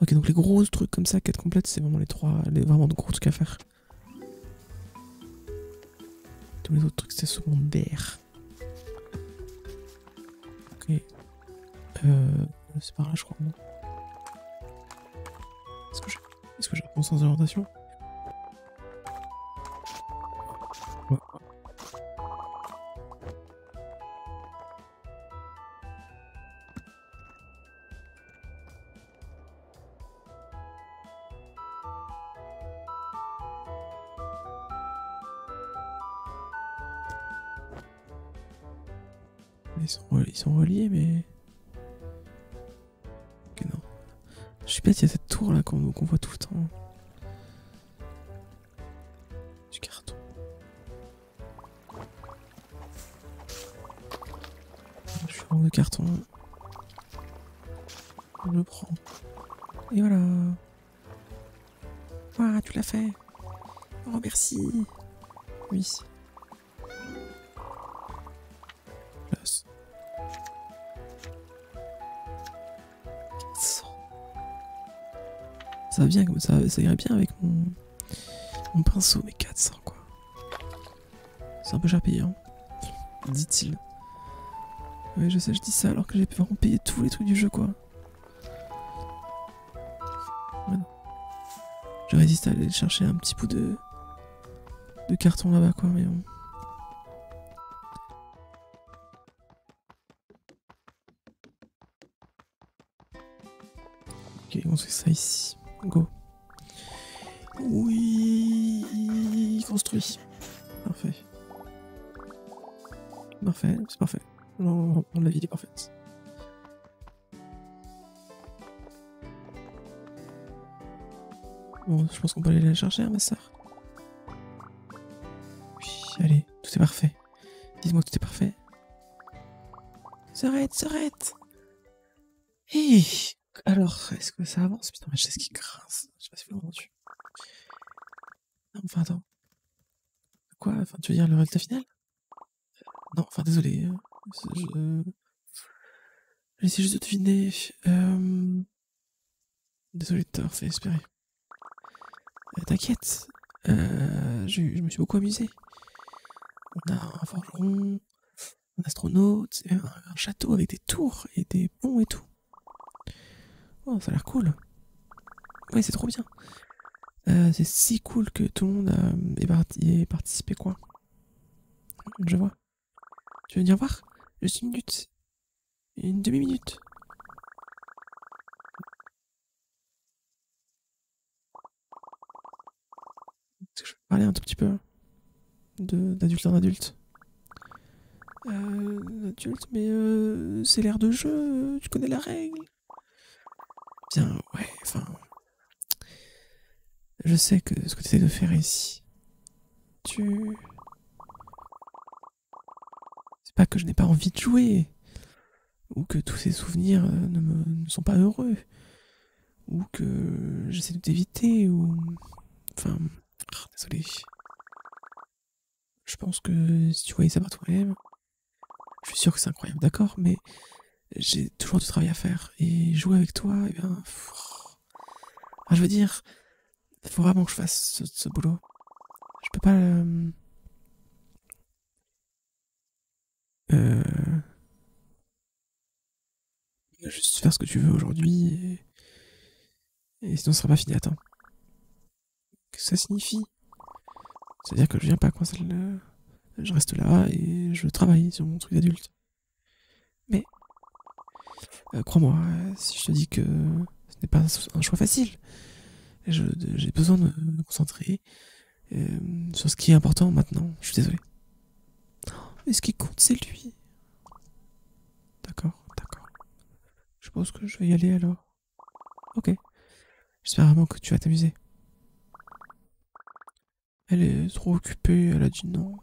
Ok, donc les gros trucs comme ça, quête complète, c'est vraiment les trois, les vraiment de gros trucs à faire. Tous les autres trucs, c'est secondaire. Ok. Euh, c'est par là, je crois, non? Est-ce que j'ai est-ce que j'ai un bon sens Ils sont, ils sont reliés, mais. Ok, non. Je sais pas s'il y a cette tour là qu'on voit Ça va bien comme ça, ça irait bien avec mon, mon pinceau, mais 400 quoi. C'est un peu cher payé, hein, dit-il. Oui, je sais, je dis ça alors que j'ai pu vraiment payer tous les trucs du jeu quoi. Je résiste à aller chercher un petit bout de, de carton là-bas quoi, mais bon. Ok, on fait ça ici. Go. Oui, construit. Parfait. Parfait, c'est parfait. On, la vie est parfaite. Bon, je pense qu'on peut aller la chercher, hein, ma soeur. Oui, allez, tout est parfait. Dis-moi que tout est parfait. S'arrête, s'arrête Hé Alors, est-ce que ça avance? Putain, ma chaise qui grince. Je sais pas si vous l'avez entendu. Non, enfin, attends. Quoi Enfin, tu le résultat final? Non, enfin, désolé. hein. Je... J'essaie juste de deviner. Euh... Désolé de t'avoir fait espérer. Euh, T'inquiète. Euh, je, me suis beaucoup amusé. On a un forgeron, un astronaute, un, château avec des tours et des ponts et tout. Oh, ça a l'air cool. Ouais, c'est trop bien. Euh, c'est si cool que tout le monde euh, ait participé, quoi. Je vois. Tu veux venir voir? Juste une minute. Une demi-minute. Est-ce que je peux parler un tout petit peu d'adulte en adulte? Euh, adulte, mais euh, c'est l'air de jeu, tu connais la règle. Bien, ouais, enfin. Je sais que ce que tu essaies de faire ici. Tu. Pas que je n'ai pas envie de jouer. Ou que tous ces souvenirs euh, ne, me, sont pas heureux. Ou que j'essaie de t'éviter. Ou. Enfin. ah, désolé. Je pense que si tu voyais ça par toi-même. Je suis sûr que c'est incroyable, d'accord, mais j'ai toujours du travail à faire. Et jouer avec toi, eh bien. je veux dire, faut vraiment que je fasse ce, ce boulot. Je peux pas. euh, euh, juste faire ce que tu veux aujourd'hui et, sinon ce sera pas fini. Attends. Qu'est-ce que ça signifie? C'est-à-dire que je viens pas ça le... Je reste là et je travaille sur mon truc d'adulte. Mais, euh, crois-moi, si je te dis que ce n'est pas un choix facile, j'ai besoin de me concentrer euh, sur ce qui est important maintenant. Je suis désolé. Mais ce qui compte, c'est lui. D'accord, d'accord. Je pense que je vais y aller alors. Ok. J'espère vraiment que tu vas t'amuser. Elle est trop occupée, elle a dit non.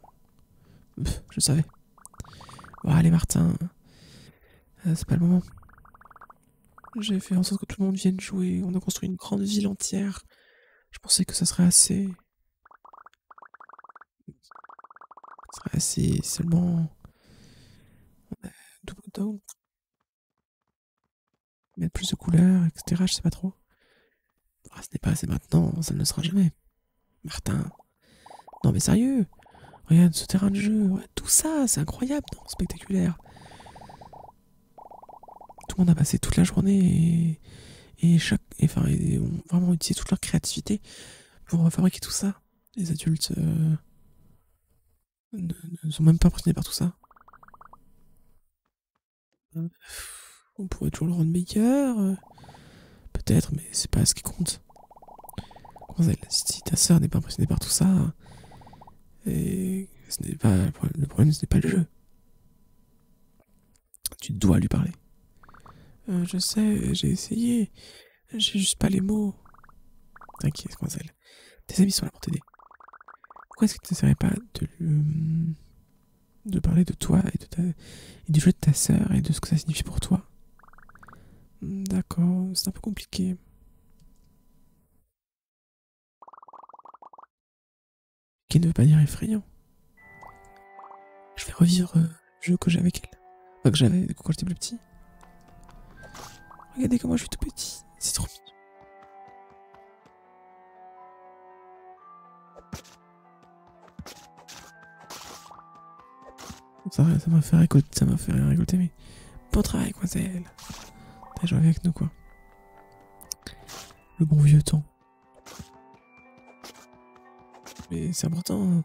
Je savais. Bon, allez, Martin. Euh, c'est pas le moment. J'ai fait en sorte que tout le monde vienne jouer. On a construit une grande ville entière. Je pensais que ça serait assez. Assez seulement. Double down. Mettre plus de couleurs, etc. Je sais pas trop. Ah, ce n'est pas assez maintenant, ça ne le sera jamais. Martin. Non mais sérieux. Regarde ce terrain de jeu, tout ça, c'est incroyable, non, spectaculaire. Tout le monde a passé toute la journée et, et chaque, enfin, et ont vraiment utilisé toute leur créativité pour fabriquer tout ça. Les adultes euh, ne, sont même pas impressionnés par tout ça. Euh, On pourrait toujours le rendre meilleur, euh, peut-être, mais c'est pas ce qui compte. Si ta sœur n'est pas impressionnée par tout ça, et ce n'est pas le problème, ce n'est pas le jeu. Tu dois lui parler. Euh, je sais, j'ai essayé. J'ai juste pas les mots. T'inquiète, Gonzelle. Tes amis sont là pour t'aider. Pourquoi est-ce que tu n'essaierais pas de lui- de parler de toi et, de ta, et du jeu de ta sœur et de ce que ça signifie pour toi? Hmm, D'accord, c'est un peu compliqué. Qui ne veut pas dire effrayant? Je vais revivre euh, le jeu que j'ai avec elle. Enfin, que j'avais quand j'étais plus petit. Regardez comment je suis tout petit. C'est trop mignon. Ça m'a fait récolter, ça m'a récolter, mais bon travail, elle. T'as joué avec nous, quoi. Le bon vieux temps. Mais c'est important, hein,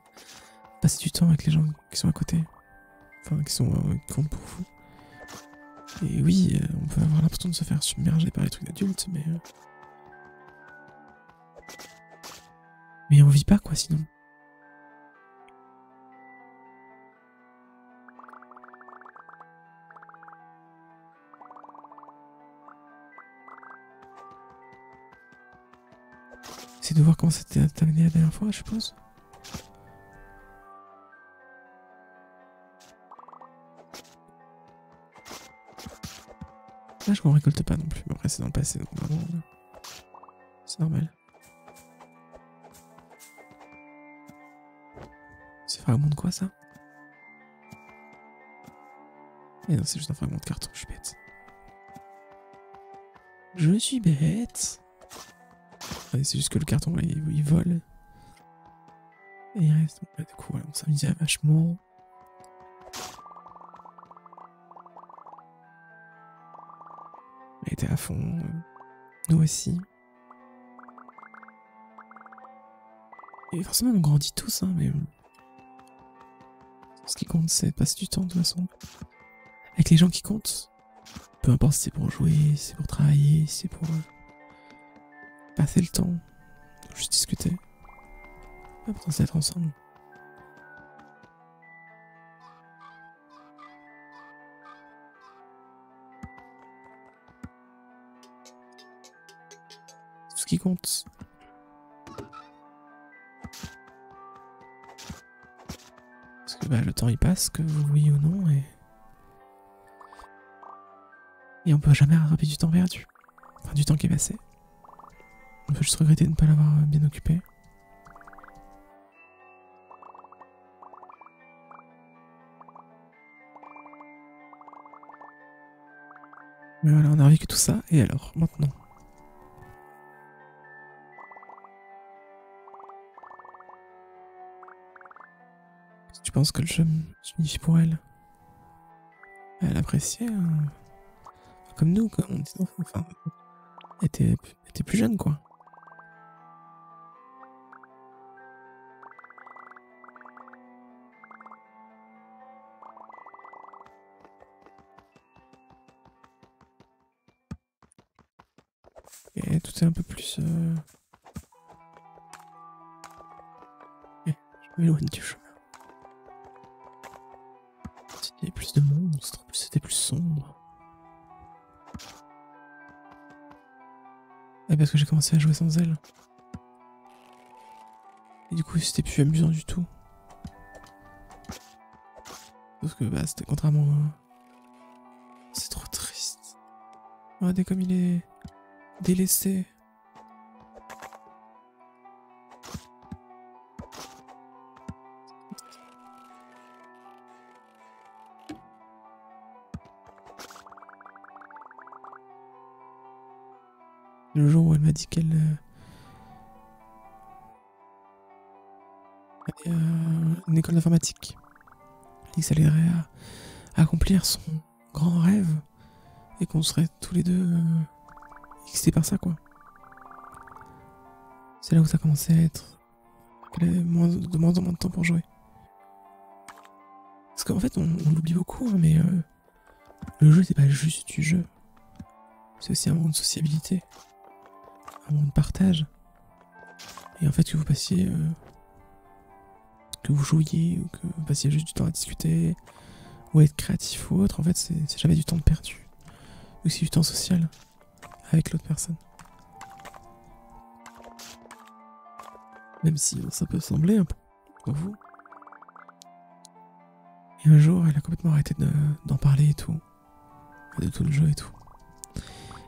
passer du temps avec les gens qui sont à côté. Enfin, qui sont euh, qui comptent pour vous. Et oui, euh, on peut avoir l'impression de se faire submerger par les trucs d'adultes, mais. euh, Mais on vit pas, quoi, sinon. De voir comment c'était terminé la dernière fois, je suppose. Là, je ne récolte pas non plus. Après, c'est dans le passé, donc vraiment, c'est normal. C'est fragment de quoi ça? Et non, c'est juste un fragment de carton, je suis bête. Je suis bête. C'est juste que le carton il, il vole. Et il reste. Ouais, du coup, voilà, on s'amusait vachement. Était à fond. euh, Nous aussi. Et forcément, on grandit tous, hein, mais. euh, Ce qui compte, c'est passer du temps, de toute façon. Avec les gens qui comptent. Peu importe si c'est pour jouer, si c'est pour travailler, si c'est pour. euh, passer le temps. Juste discuter. L'important, c'est d'être ensemble. Tout ce qui compte. Parce que bah, le temps il passe, que oui ou non, et. Et on peut jamais rattraper du temps perdu. Enfin, du temps qui est passé. Peut juste regretter de ne pas l'avoir euh, bien occupé. Mais voilà, on a vécu tout ça, et alors, maintenant? Tu penses que le jeu signifie pour elle Elle appréciait, hein. comme nous, quoi, on enfants, enfin, était, elle était plus jeune, quoi. Un peu plus. Euh... eh, je m'éloigne du chemin. C'était plus de monstres, c'était plus sombre. Et parce que j'ai commencé à jouer sans elle. Et du coup, c'était plus amusant du tout. Parce que bah, c'était contrairement. à- C'est trop triste. Regardez comme il est délaissé. Le jour où elle m'a dit qu'elle euh, à une école d'informatique. Elle que ça l'aiderait à, accomplir son grand rêve et qu'on serait tous les deux euh, excités par ça, quoi. C'est là où ça commençait à être. qu'elle avait de moins en moins de temps pour jouer. Parce qu'en fait, on, on l'oublie beaucoup, hein, mais euh, le jeu, c'est pas juste du jeu. C'est aussi un moment de sociabilité, un moment de partage. Et en fait, que vous passiez. euh, que vous jouiez, ou que vous passiez juste du temps à discuter, ou à être créatif ou autre, en fait, c'est c'est jamais du temps perdu. Aussi du temps social avec l'autre personne. Même si ça peut sembler un peu pour vous. Et un jour, elle a complètement arrêté de- d'en parler et tout. De tout le jeu et tout.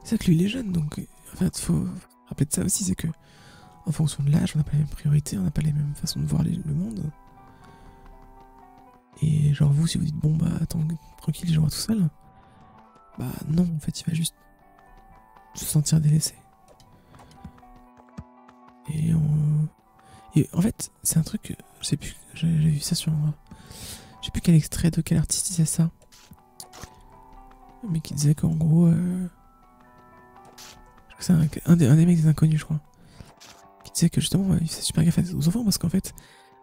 C'est que lui, il est jeune, donc en fait, faut rappeler de ça aussi, c'est que en fonction de l'âge, on n'a pas les mêmes priorités, on n'a pas les mêmes façons de voir le monde. Et genre vous, si vous dites bon bah attends, tranquille, je vois tout seul, bah non, en fait, il va juste se sentir délaissé. Et on... Et en fait, c'est un truc, je sais plus, j'ai vu ça sur. Je sais plus quel extrait de quel artiste disait ça. Mais qui disait qu'en gros... euh, C'est un, des, mecs des inconnus, je crois. Qui disait que justement, il fait super gaffe aux enfants parce qu'en fait...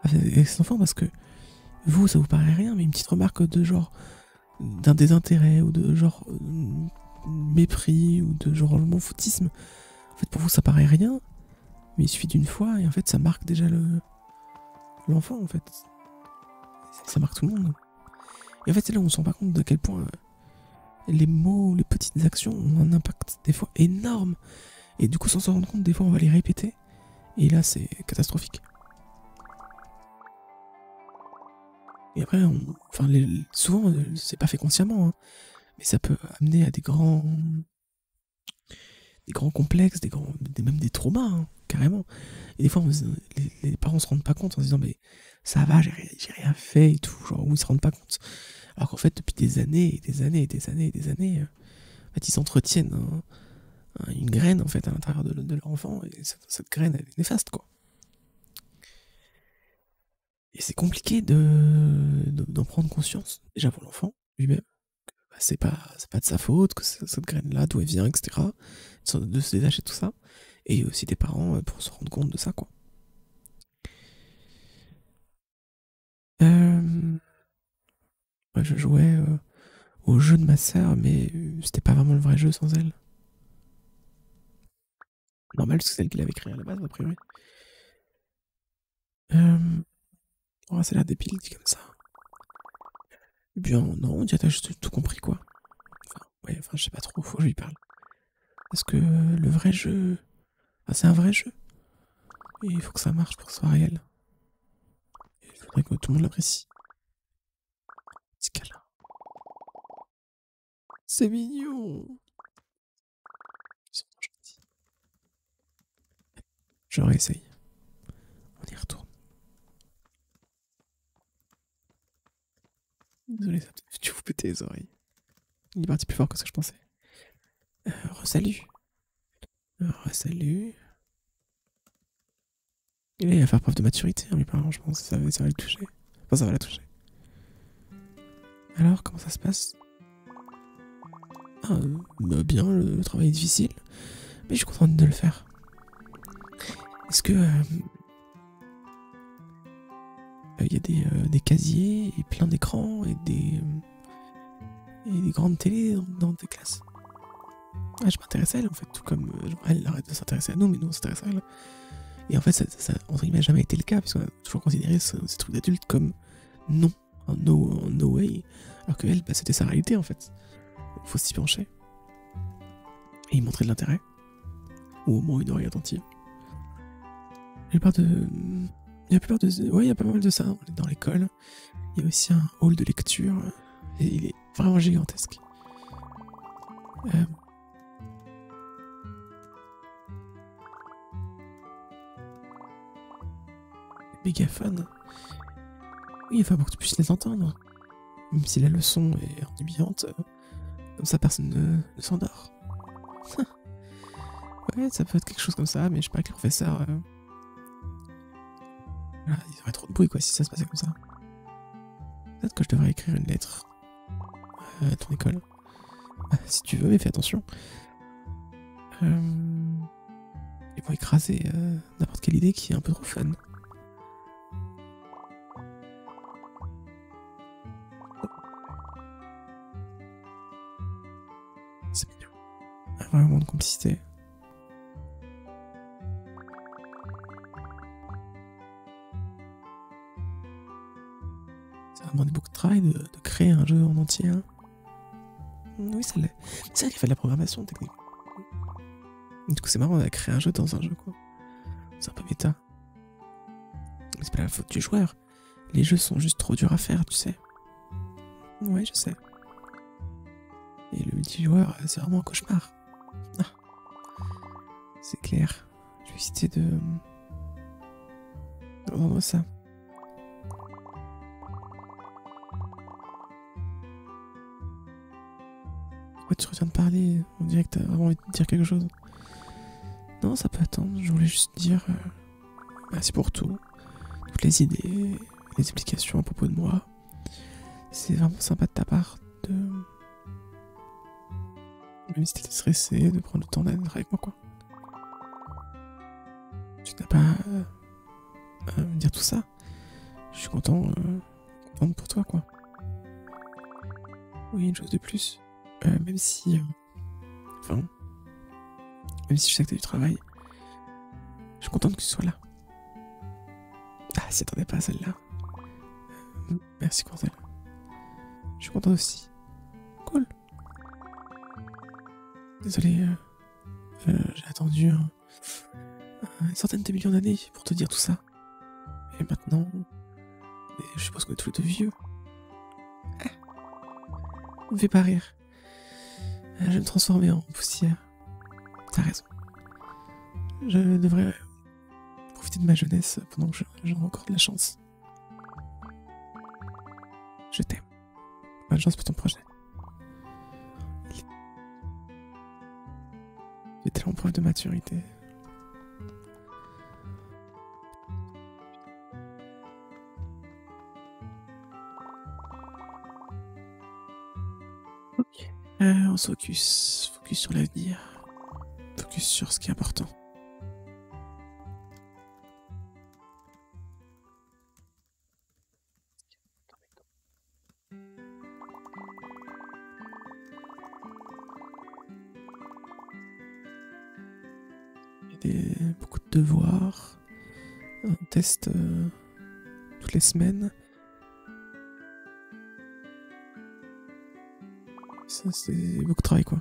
Avec ses enfants parce que vous, ça vous paraît rien, mais une petite remarque de genre... D'un désintérêt ou de genre... euh, mépris ou de genre m'en foutisme. En fait, pour vous, ça paraît rien. Mais il suffit d'une fois et en fait ça marque déjà le l'enfant en fait. Ça marque tout le monde. Et en fait c'est là où on se rend pas compte de quel point euh, les mots, les petites actions ont un impact des fois énorme. Et du coup sans s'en rendre compte, des fois on va les répéter. Et là c'est catastrophique. Et après, on, enfin, souvent, c'est pas fait consciemment, hein, mais ça peut amener à des grands, des grands complexes, des grands, même des traumas, hein, carrément. Et des fois, les, les parents se rendent pas compte en se disant, mais ça va, j'ai rien, fait et tout, ou ils se rendent pas compte. Alors qu'en fait, depuis des années et des années et des années et des années, euh, en fait, ils un- une graine, en fait, à l'intérieur de, de leur enfant, et cette, graine, elle est néfaste, quoi. Et c'est compliqué de de- d'en prendre conscience, déjà pour l'enfant lui-même. bah, c'est pas, c'est pas de sa faute, que cette graine-là, d'où elle vient, etc. De se détacher tout ça. Et aussi des parents euh, pour se rendre compte de ça, quoi. Euh, je jouais euh, au jeu de ma sœur, mais euh, c'était pas vraiment le vrai jeu sans elle. Normal, parce que c'est elle qui l'avait créé à la base, a priori. Euh, oh, l'air débile dit comme ça. Eh bien, non, on que t'as juste tout compris, quoi. Enfin, ouais, enfin, je sais pas trop, faut que je lui parle. Est-ce que le vrai jeu. Ah, c'est un vrai jeu. Et il faut que ça marche pour que ce soit réel. Et il faudrait que tout le monde l'apprécie. C'est mignon. Ils sont gentils. Je réessaye. On y retourne. Désolé, ça tu vous péter les oreilles. Il est parti plus fort que ce que je pensais. Euh, salut. salut. Et là, il va faire preuve de maturité, hein, mes parents, je pense. Ça, ça va le toucher. Enfin, ça va la toucher. Alors, comment ça se passe? Ah, euh, bah, bien, le, travail est difficile. Mais je suis contente de le faire. Est-ce que. euh, euh, Il y a des, euh, des casiers et plein d'écrans et des. euh, et des grandes télés dans, tes classes? Ah, je m'intéresse à elle en fait, tout comme euh, elle arrête de s'intéresser à nous, mais nous on s'intéresse à elle. Et en fait, ça, ça entre guillemets, jamais été le cas, puisqu'on a toujours considéré ce- ces trucs d'adultes comme non, en no, en no way. Alors que elle, bah, c'était sa réalité en fait. Faut s'y pencher. Et il montrait de l'intérêt. Ou au moins une oreille attentive. De. Il y a plupart de. Ouais, il y a pas mal de ça dans l'école. Il y a aussi un hall de lecture. Et il est vraiment gigantesque. Euh, Mégaphone. Oui, enfin pour que tu puisses les entendre. Même si la leçon est ennuyante, euh, comme ça personne ne, s'endort. ouais, ça peut être quelque chose comme ça, mais je sais pas que les professeurs. euh, Voilà, il y trop de bruit quoi si ça se passait comme ça. Peut-être que je devrais écrire une lettre euh, à ton école. Ah, si tu veux, mais fais attention. Euh... Ils vont écraser euh, n'importe quelle idée qui est un peu trop fun. Moment de complicité. Ça va demander beaucoup de travail de, créer un jeu en entier. hein. Oui, ça l'est. C'est vrai qu'il fait de la programmation, techniquement. Du coup, c'est marrant, on a créé un jeu dans un jeu, quoi. C'est un peu méta. Mais c'est pas la faute du joueur. Les jeux sont juste trop durs à faire, tu sais. Ouais, je sais. Et le multijoueur, c'est vraiment un cauchemar. C'est clair. Je vais essayer de. rendre ça. Pourquoi tu reviens de parler On dirait que t'as vraiment envie de dire quelque chose. Non, ça peut attendre. Je voulais juste dire. euh, merci pour tout. Toutes les idées, les explications à propos de moi. C'est vraiment sympa de ta part de. Même si t'étais stressé, de prendre le temps d'être avec moi, quoi. Tu n'as pas euh, à me dire tout ça. Je suis content, euh, contente pour toi, quoi. Oui, une chose de plus. Euh, même si. euh, Enfin. Même si je sais que t'as du travail. Je contente que tu sois là. Ah, s'y attendait pas à celle-là. Euh, Merci, Courtel. Je suis content aussi. Cool. Désolé, euh, euh, j'ai attendu un- une de millions d'années pour te dire tout ça. Et maintenant, je suppose est tous les deux vieux. Ah. Me fais pas rire. Je vais me transformer en poussière. T'as raison. Je devrais profiter de ma jeunesse pendant que je- j'en ai encore de la chance. Je t'aime. Bonne chance pour ton projet. J'ai tellement preuve de maturité. Focus. Focus sur l'avenir. Focus sur ce qui est important. Il y a beaucoup de devoirs, un test euh, toutes les semaines. C'est beaucoup de travail, quoi.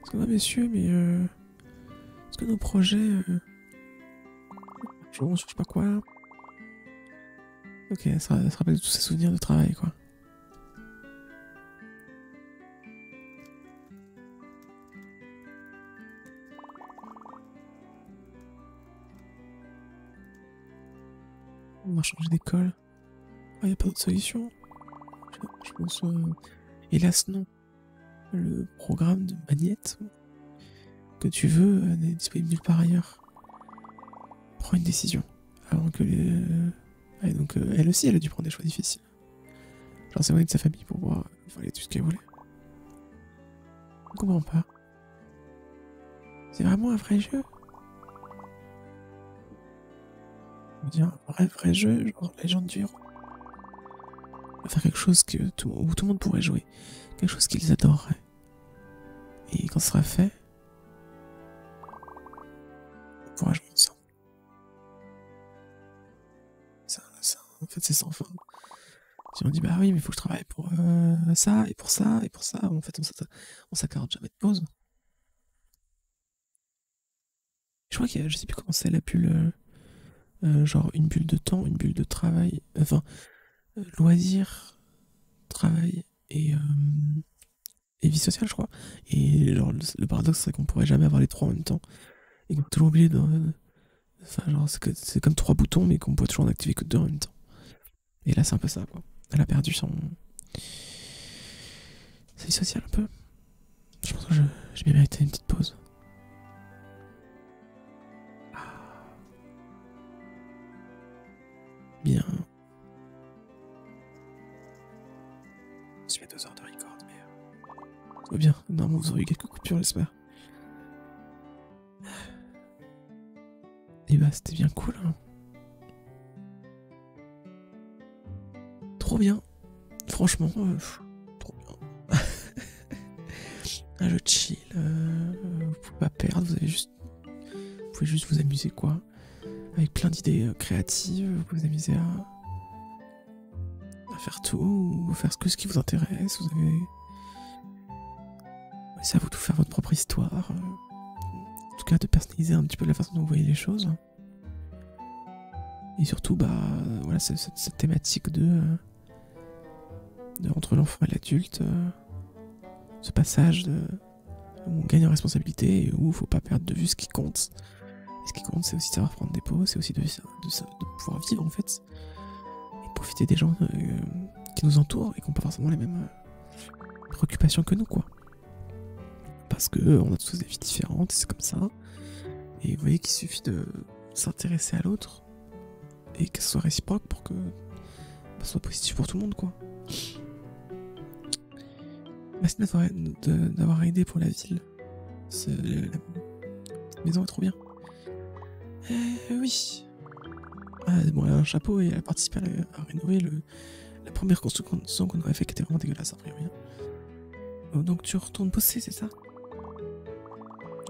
Parce que, messieurs, mais euh, est-ce que nos projets. Euh, je sais pas quoi. Ok, ça, rappelle tous ces souvenirs de travail, quoi. On va changer d'école. Il n'y a pas d'autre solution. Je, je pense. euh, Hélas, non. Le programme de Magnette que tu veux euh, n'est disponible nulle part ailleurs. Prends une décision. Avant que les. euh, donc, euh, elle aussi, elle a dû prendre des choix difficiles. Genre, s'éloigner de sa famille pour pouvoir faire tout ce qu'elle voulait. Je comprends pas. C'est vraiment un vrai jeu On dit un vrai, vrai jeu, genre Légende du héros. Faire quelque chose que tout, où tout le monde pourrait jouer. Quelque chose qu'ils adoreraient. Et quand ce sera fait, on pourra jouer ensemble. Ça, ça, en fait, c'est sans fin. Si on dit, bah oui, mais il faut que je travaille pour euh, ça, et pour ça, et pour ça, en fait, on s'accorde jamais de pause. Je crois qu'il y a, je sais plus comment c'est la bulle, euh, euh, genre une bulle de temps, une bulle de travail, enfin, loisir, travail et, vie sociale, je crois. Et genre, le, paradoxe, c'est qu'on pourrait jamais avoir les trois en même temps. Et qu'on est toujours obligé de. Enfin, genre, c'est comme trois boutons, mais qu'on peut toujours en activer que deux en même temps. Et là, c'est un peu ça, quoi. Elle a perdu son. sa vie sociale, un peu. Je pense que je- j'ai bien mérité une petite pause. Ah. Bien. Deux heures bien. Normalement, vous aurez eu quelques coupures, j'espère. Et bah, c'était bien cool. hein. Trop bien. Franchement, euh, trop bien. Un jeu chill. euh, vous pouvez pas perdre, vous avez juste. Vous pouvez juste vous amuser, quoi. Avec plein d'idées euh, créatives, vous pouvez vous amuser à. à faire tout, ou faire ce, que, ce qui vous intéresse. Vous avez. Ouais, C'est à vous de faire votre propre histoire. euh, en tout cas, de personnaliser un petit peu la façon dont vous voyez les choses. Et surtout, bah, voilà, cette, thématique de, euh, de entre l'enfant et l'adulte, euh, ce passage de, où on gagne en responsabilité et où il faut pas perdre de vue ce qui compte. Ce qui compte, c'est aussi de savoir prendre des pauses, c'est aussi de, pouvoir vivre en fait, et profiter des gens qui nous entourent et qui n'ont pas forcément les mêmes préoccupations que nous, quoi. Parce que euh, on a tous des vies différentes, c'est comme ça. Et vous voyez qu'il suffit de s'intéresser à l'autre et que ce soit réciproque pour que bah, ce soit positif pour tout le monde, quoi. Merci d'avoir- aidé pour la ville. La maison est trop bien. Euh, oui. Ah, bon, elle a un chapeau et elle a participé à, la- rénover la première construction qu'on avait fait qui était vraiment dégueulasse a priori. Oh, donc tu retournes bosser, c'est ça?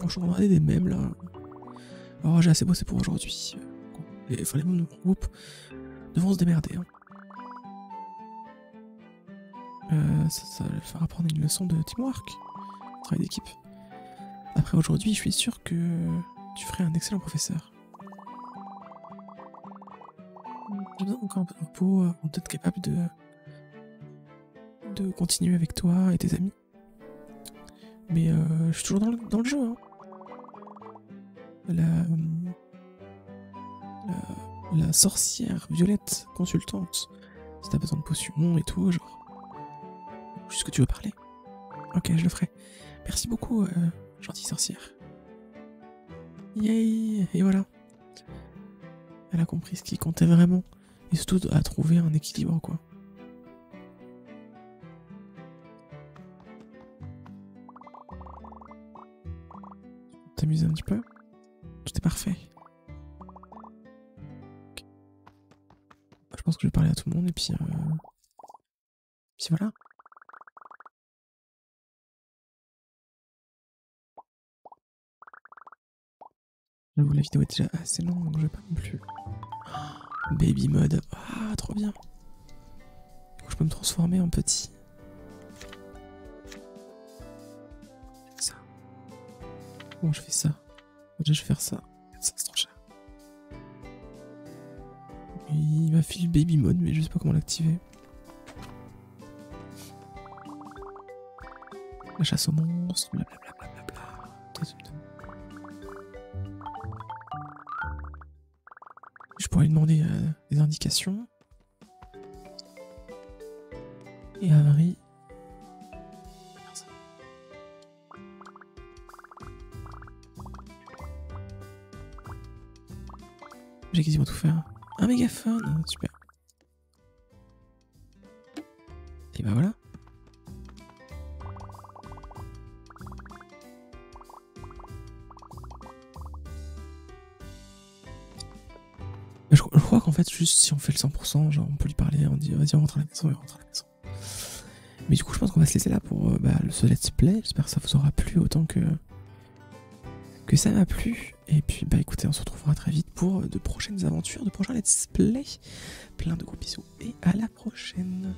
Je regardais des mèmes là. Oh, j'ai assez bossé pour aujourd'hui. Enfin, les membres de mon groupe devront se démerder. Hein. Euh, ça, va faire apprendre une leçon de teamwork, travail d'équipe. Après aujourd'hui, je suis sûr que tu ferais un excellent professeur. J'ai besoin encore un peu de repos pour être capable de de continuer avec toi et tes amis. Mais euh, je suis toujours dans le, dans le jeu. Hein. La, la, sorcière violette consultante. Si t'as besoin de potions et tout, genre. Juste que tu veux parler. Ok, je le ferai. Merci beaucoup, euh, gentille sorcière. Yay Et voilà. Elle a compris ce qui comptait vraiment. Et surtout à trouver un équilibre, quoi. T'amuser un petit peu? Parfait. Ok. Je pense que je vais parler à tout le monde et puis... Euh... Puis voilà. J'avoue, la vidéo est déjà assez longue, donc je vais pas non plus. Baby mode. Ah, trop bien. Je peux me transformer en petit. Ça. Bon, je fais ça? Déjà, je vais faire ça. Il m'a fait le baby mode, mais je sais pas comment l'activer. La chasse aux monstres, blablabla. Je pourrais lui demander euh, des indications. Et Harry. J'ai quasiment tout fait. Si on fait le 100%, genre on peut lui parler, on dit vas-y, on rentre à la maison, on rentre à la maison. Mais du coup, je pense qu'on va se laisser là pour euh, bah, ce let's play. J'espère que ça vous aura plu autant que que ça m'a plu. Et puis, bah écoutez, on se retrouvera très vite pour de prochaines aventures, de prochains let's play. Plein de gros bisous et à la prochaine.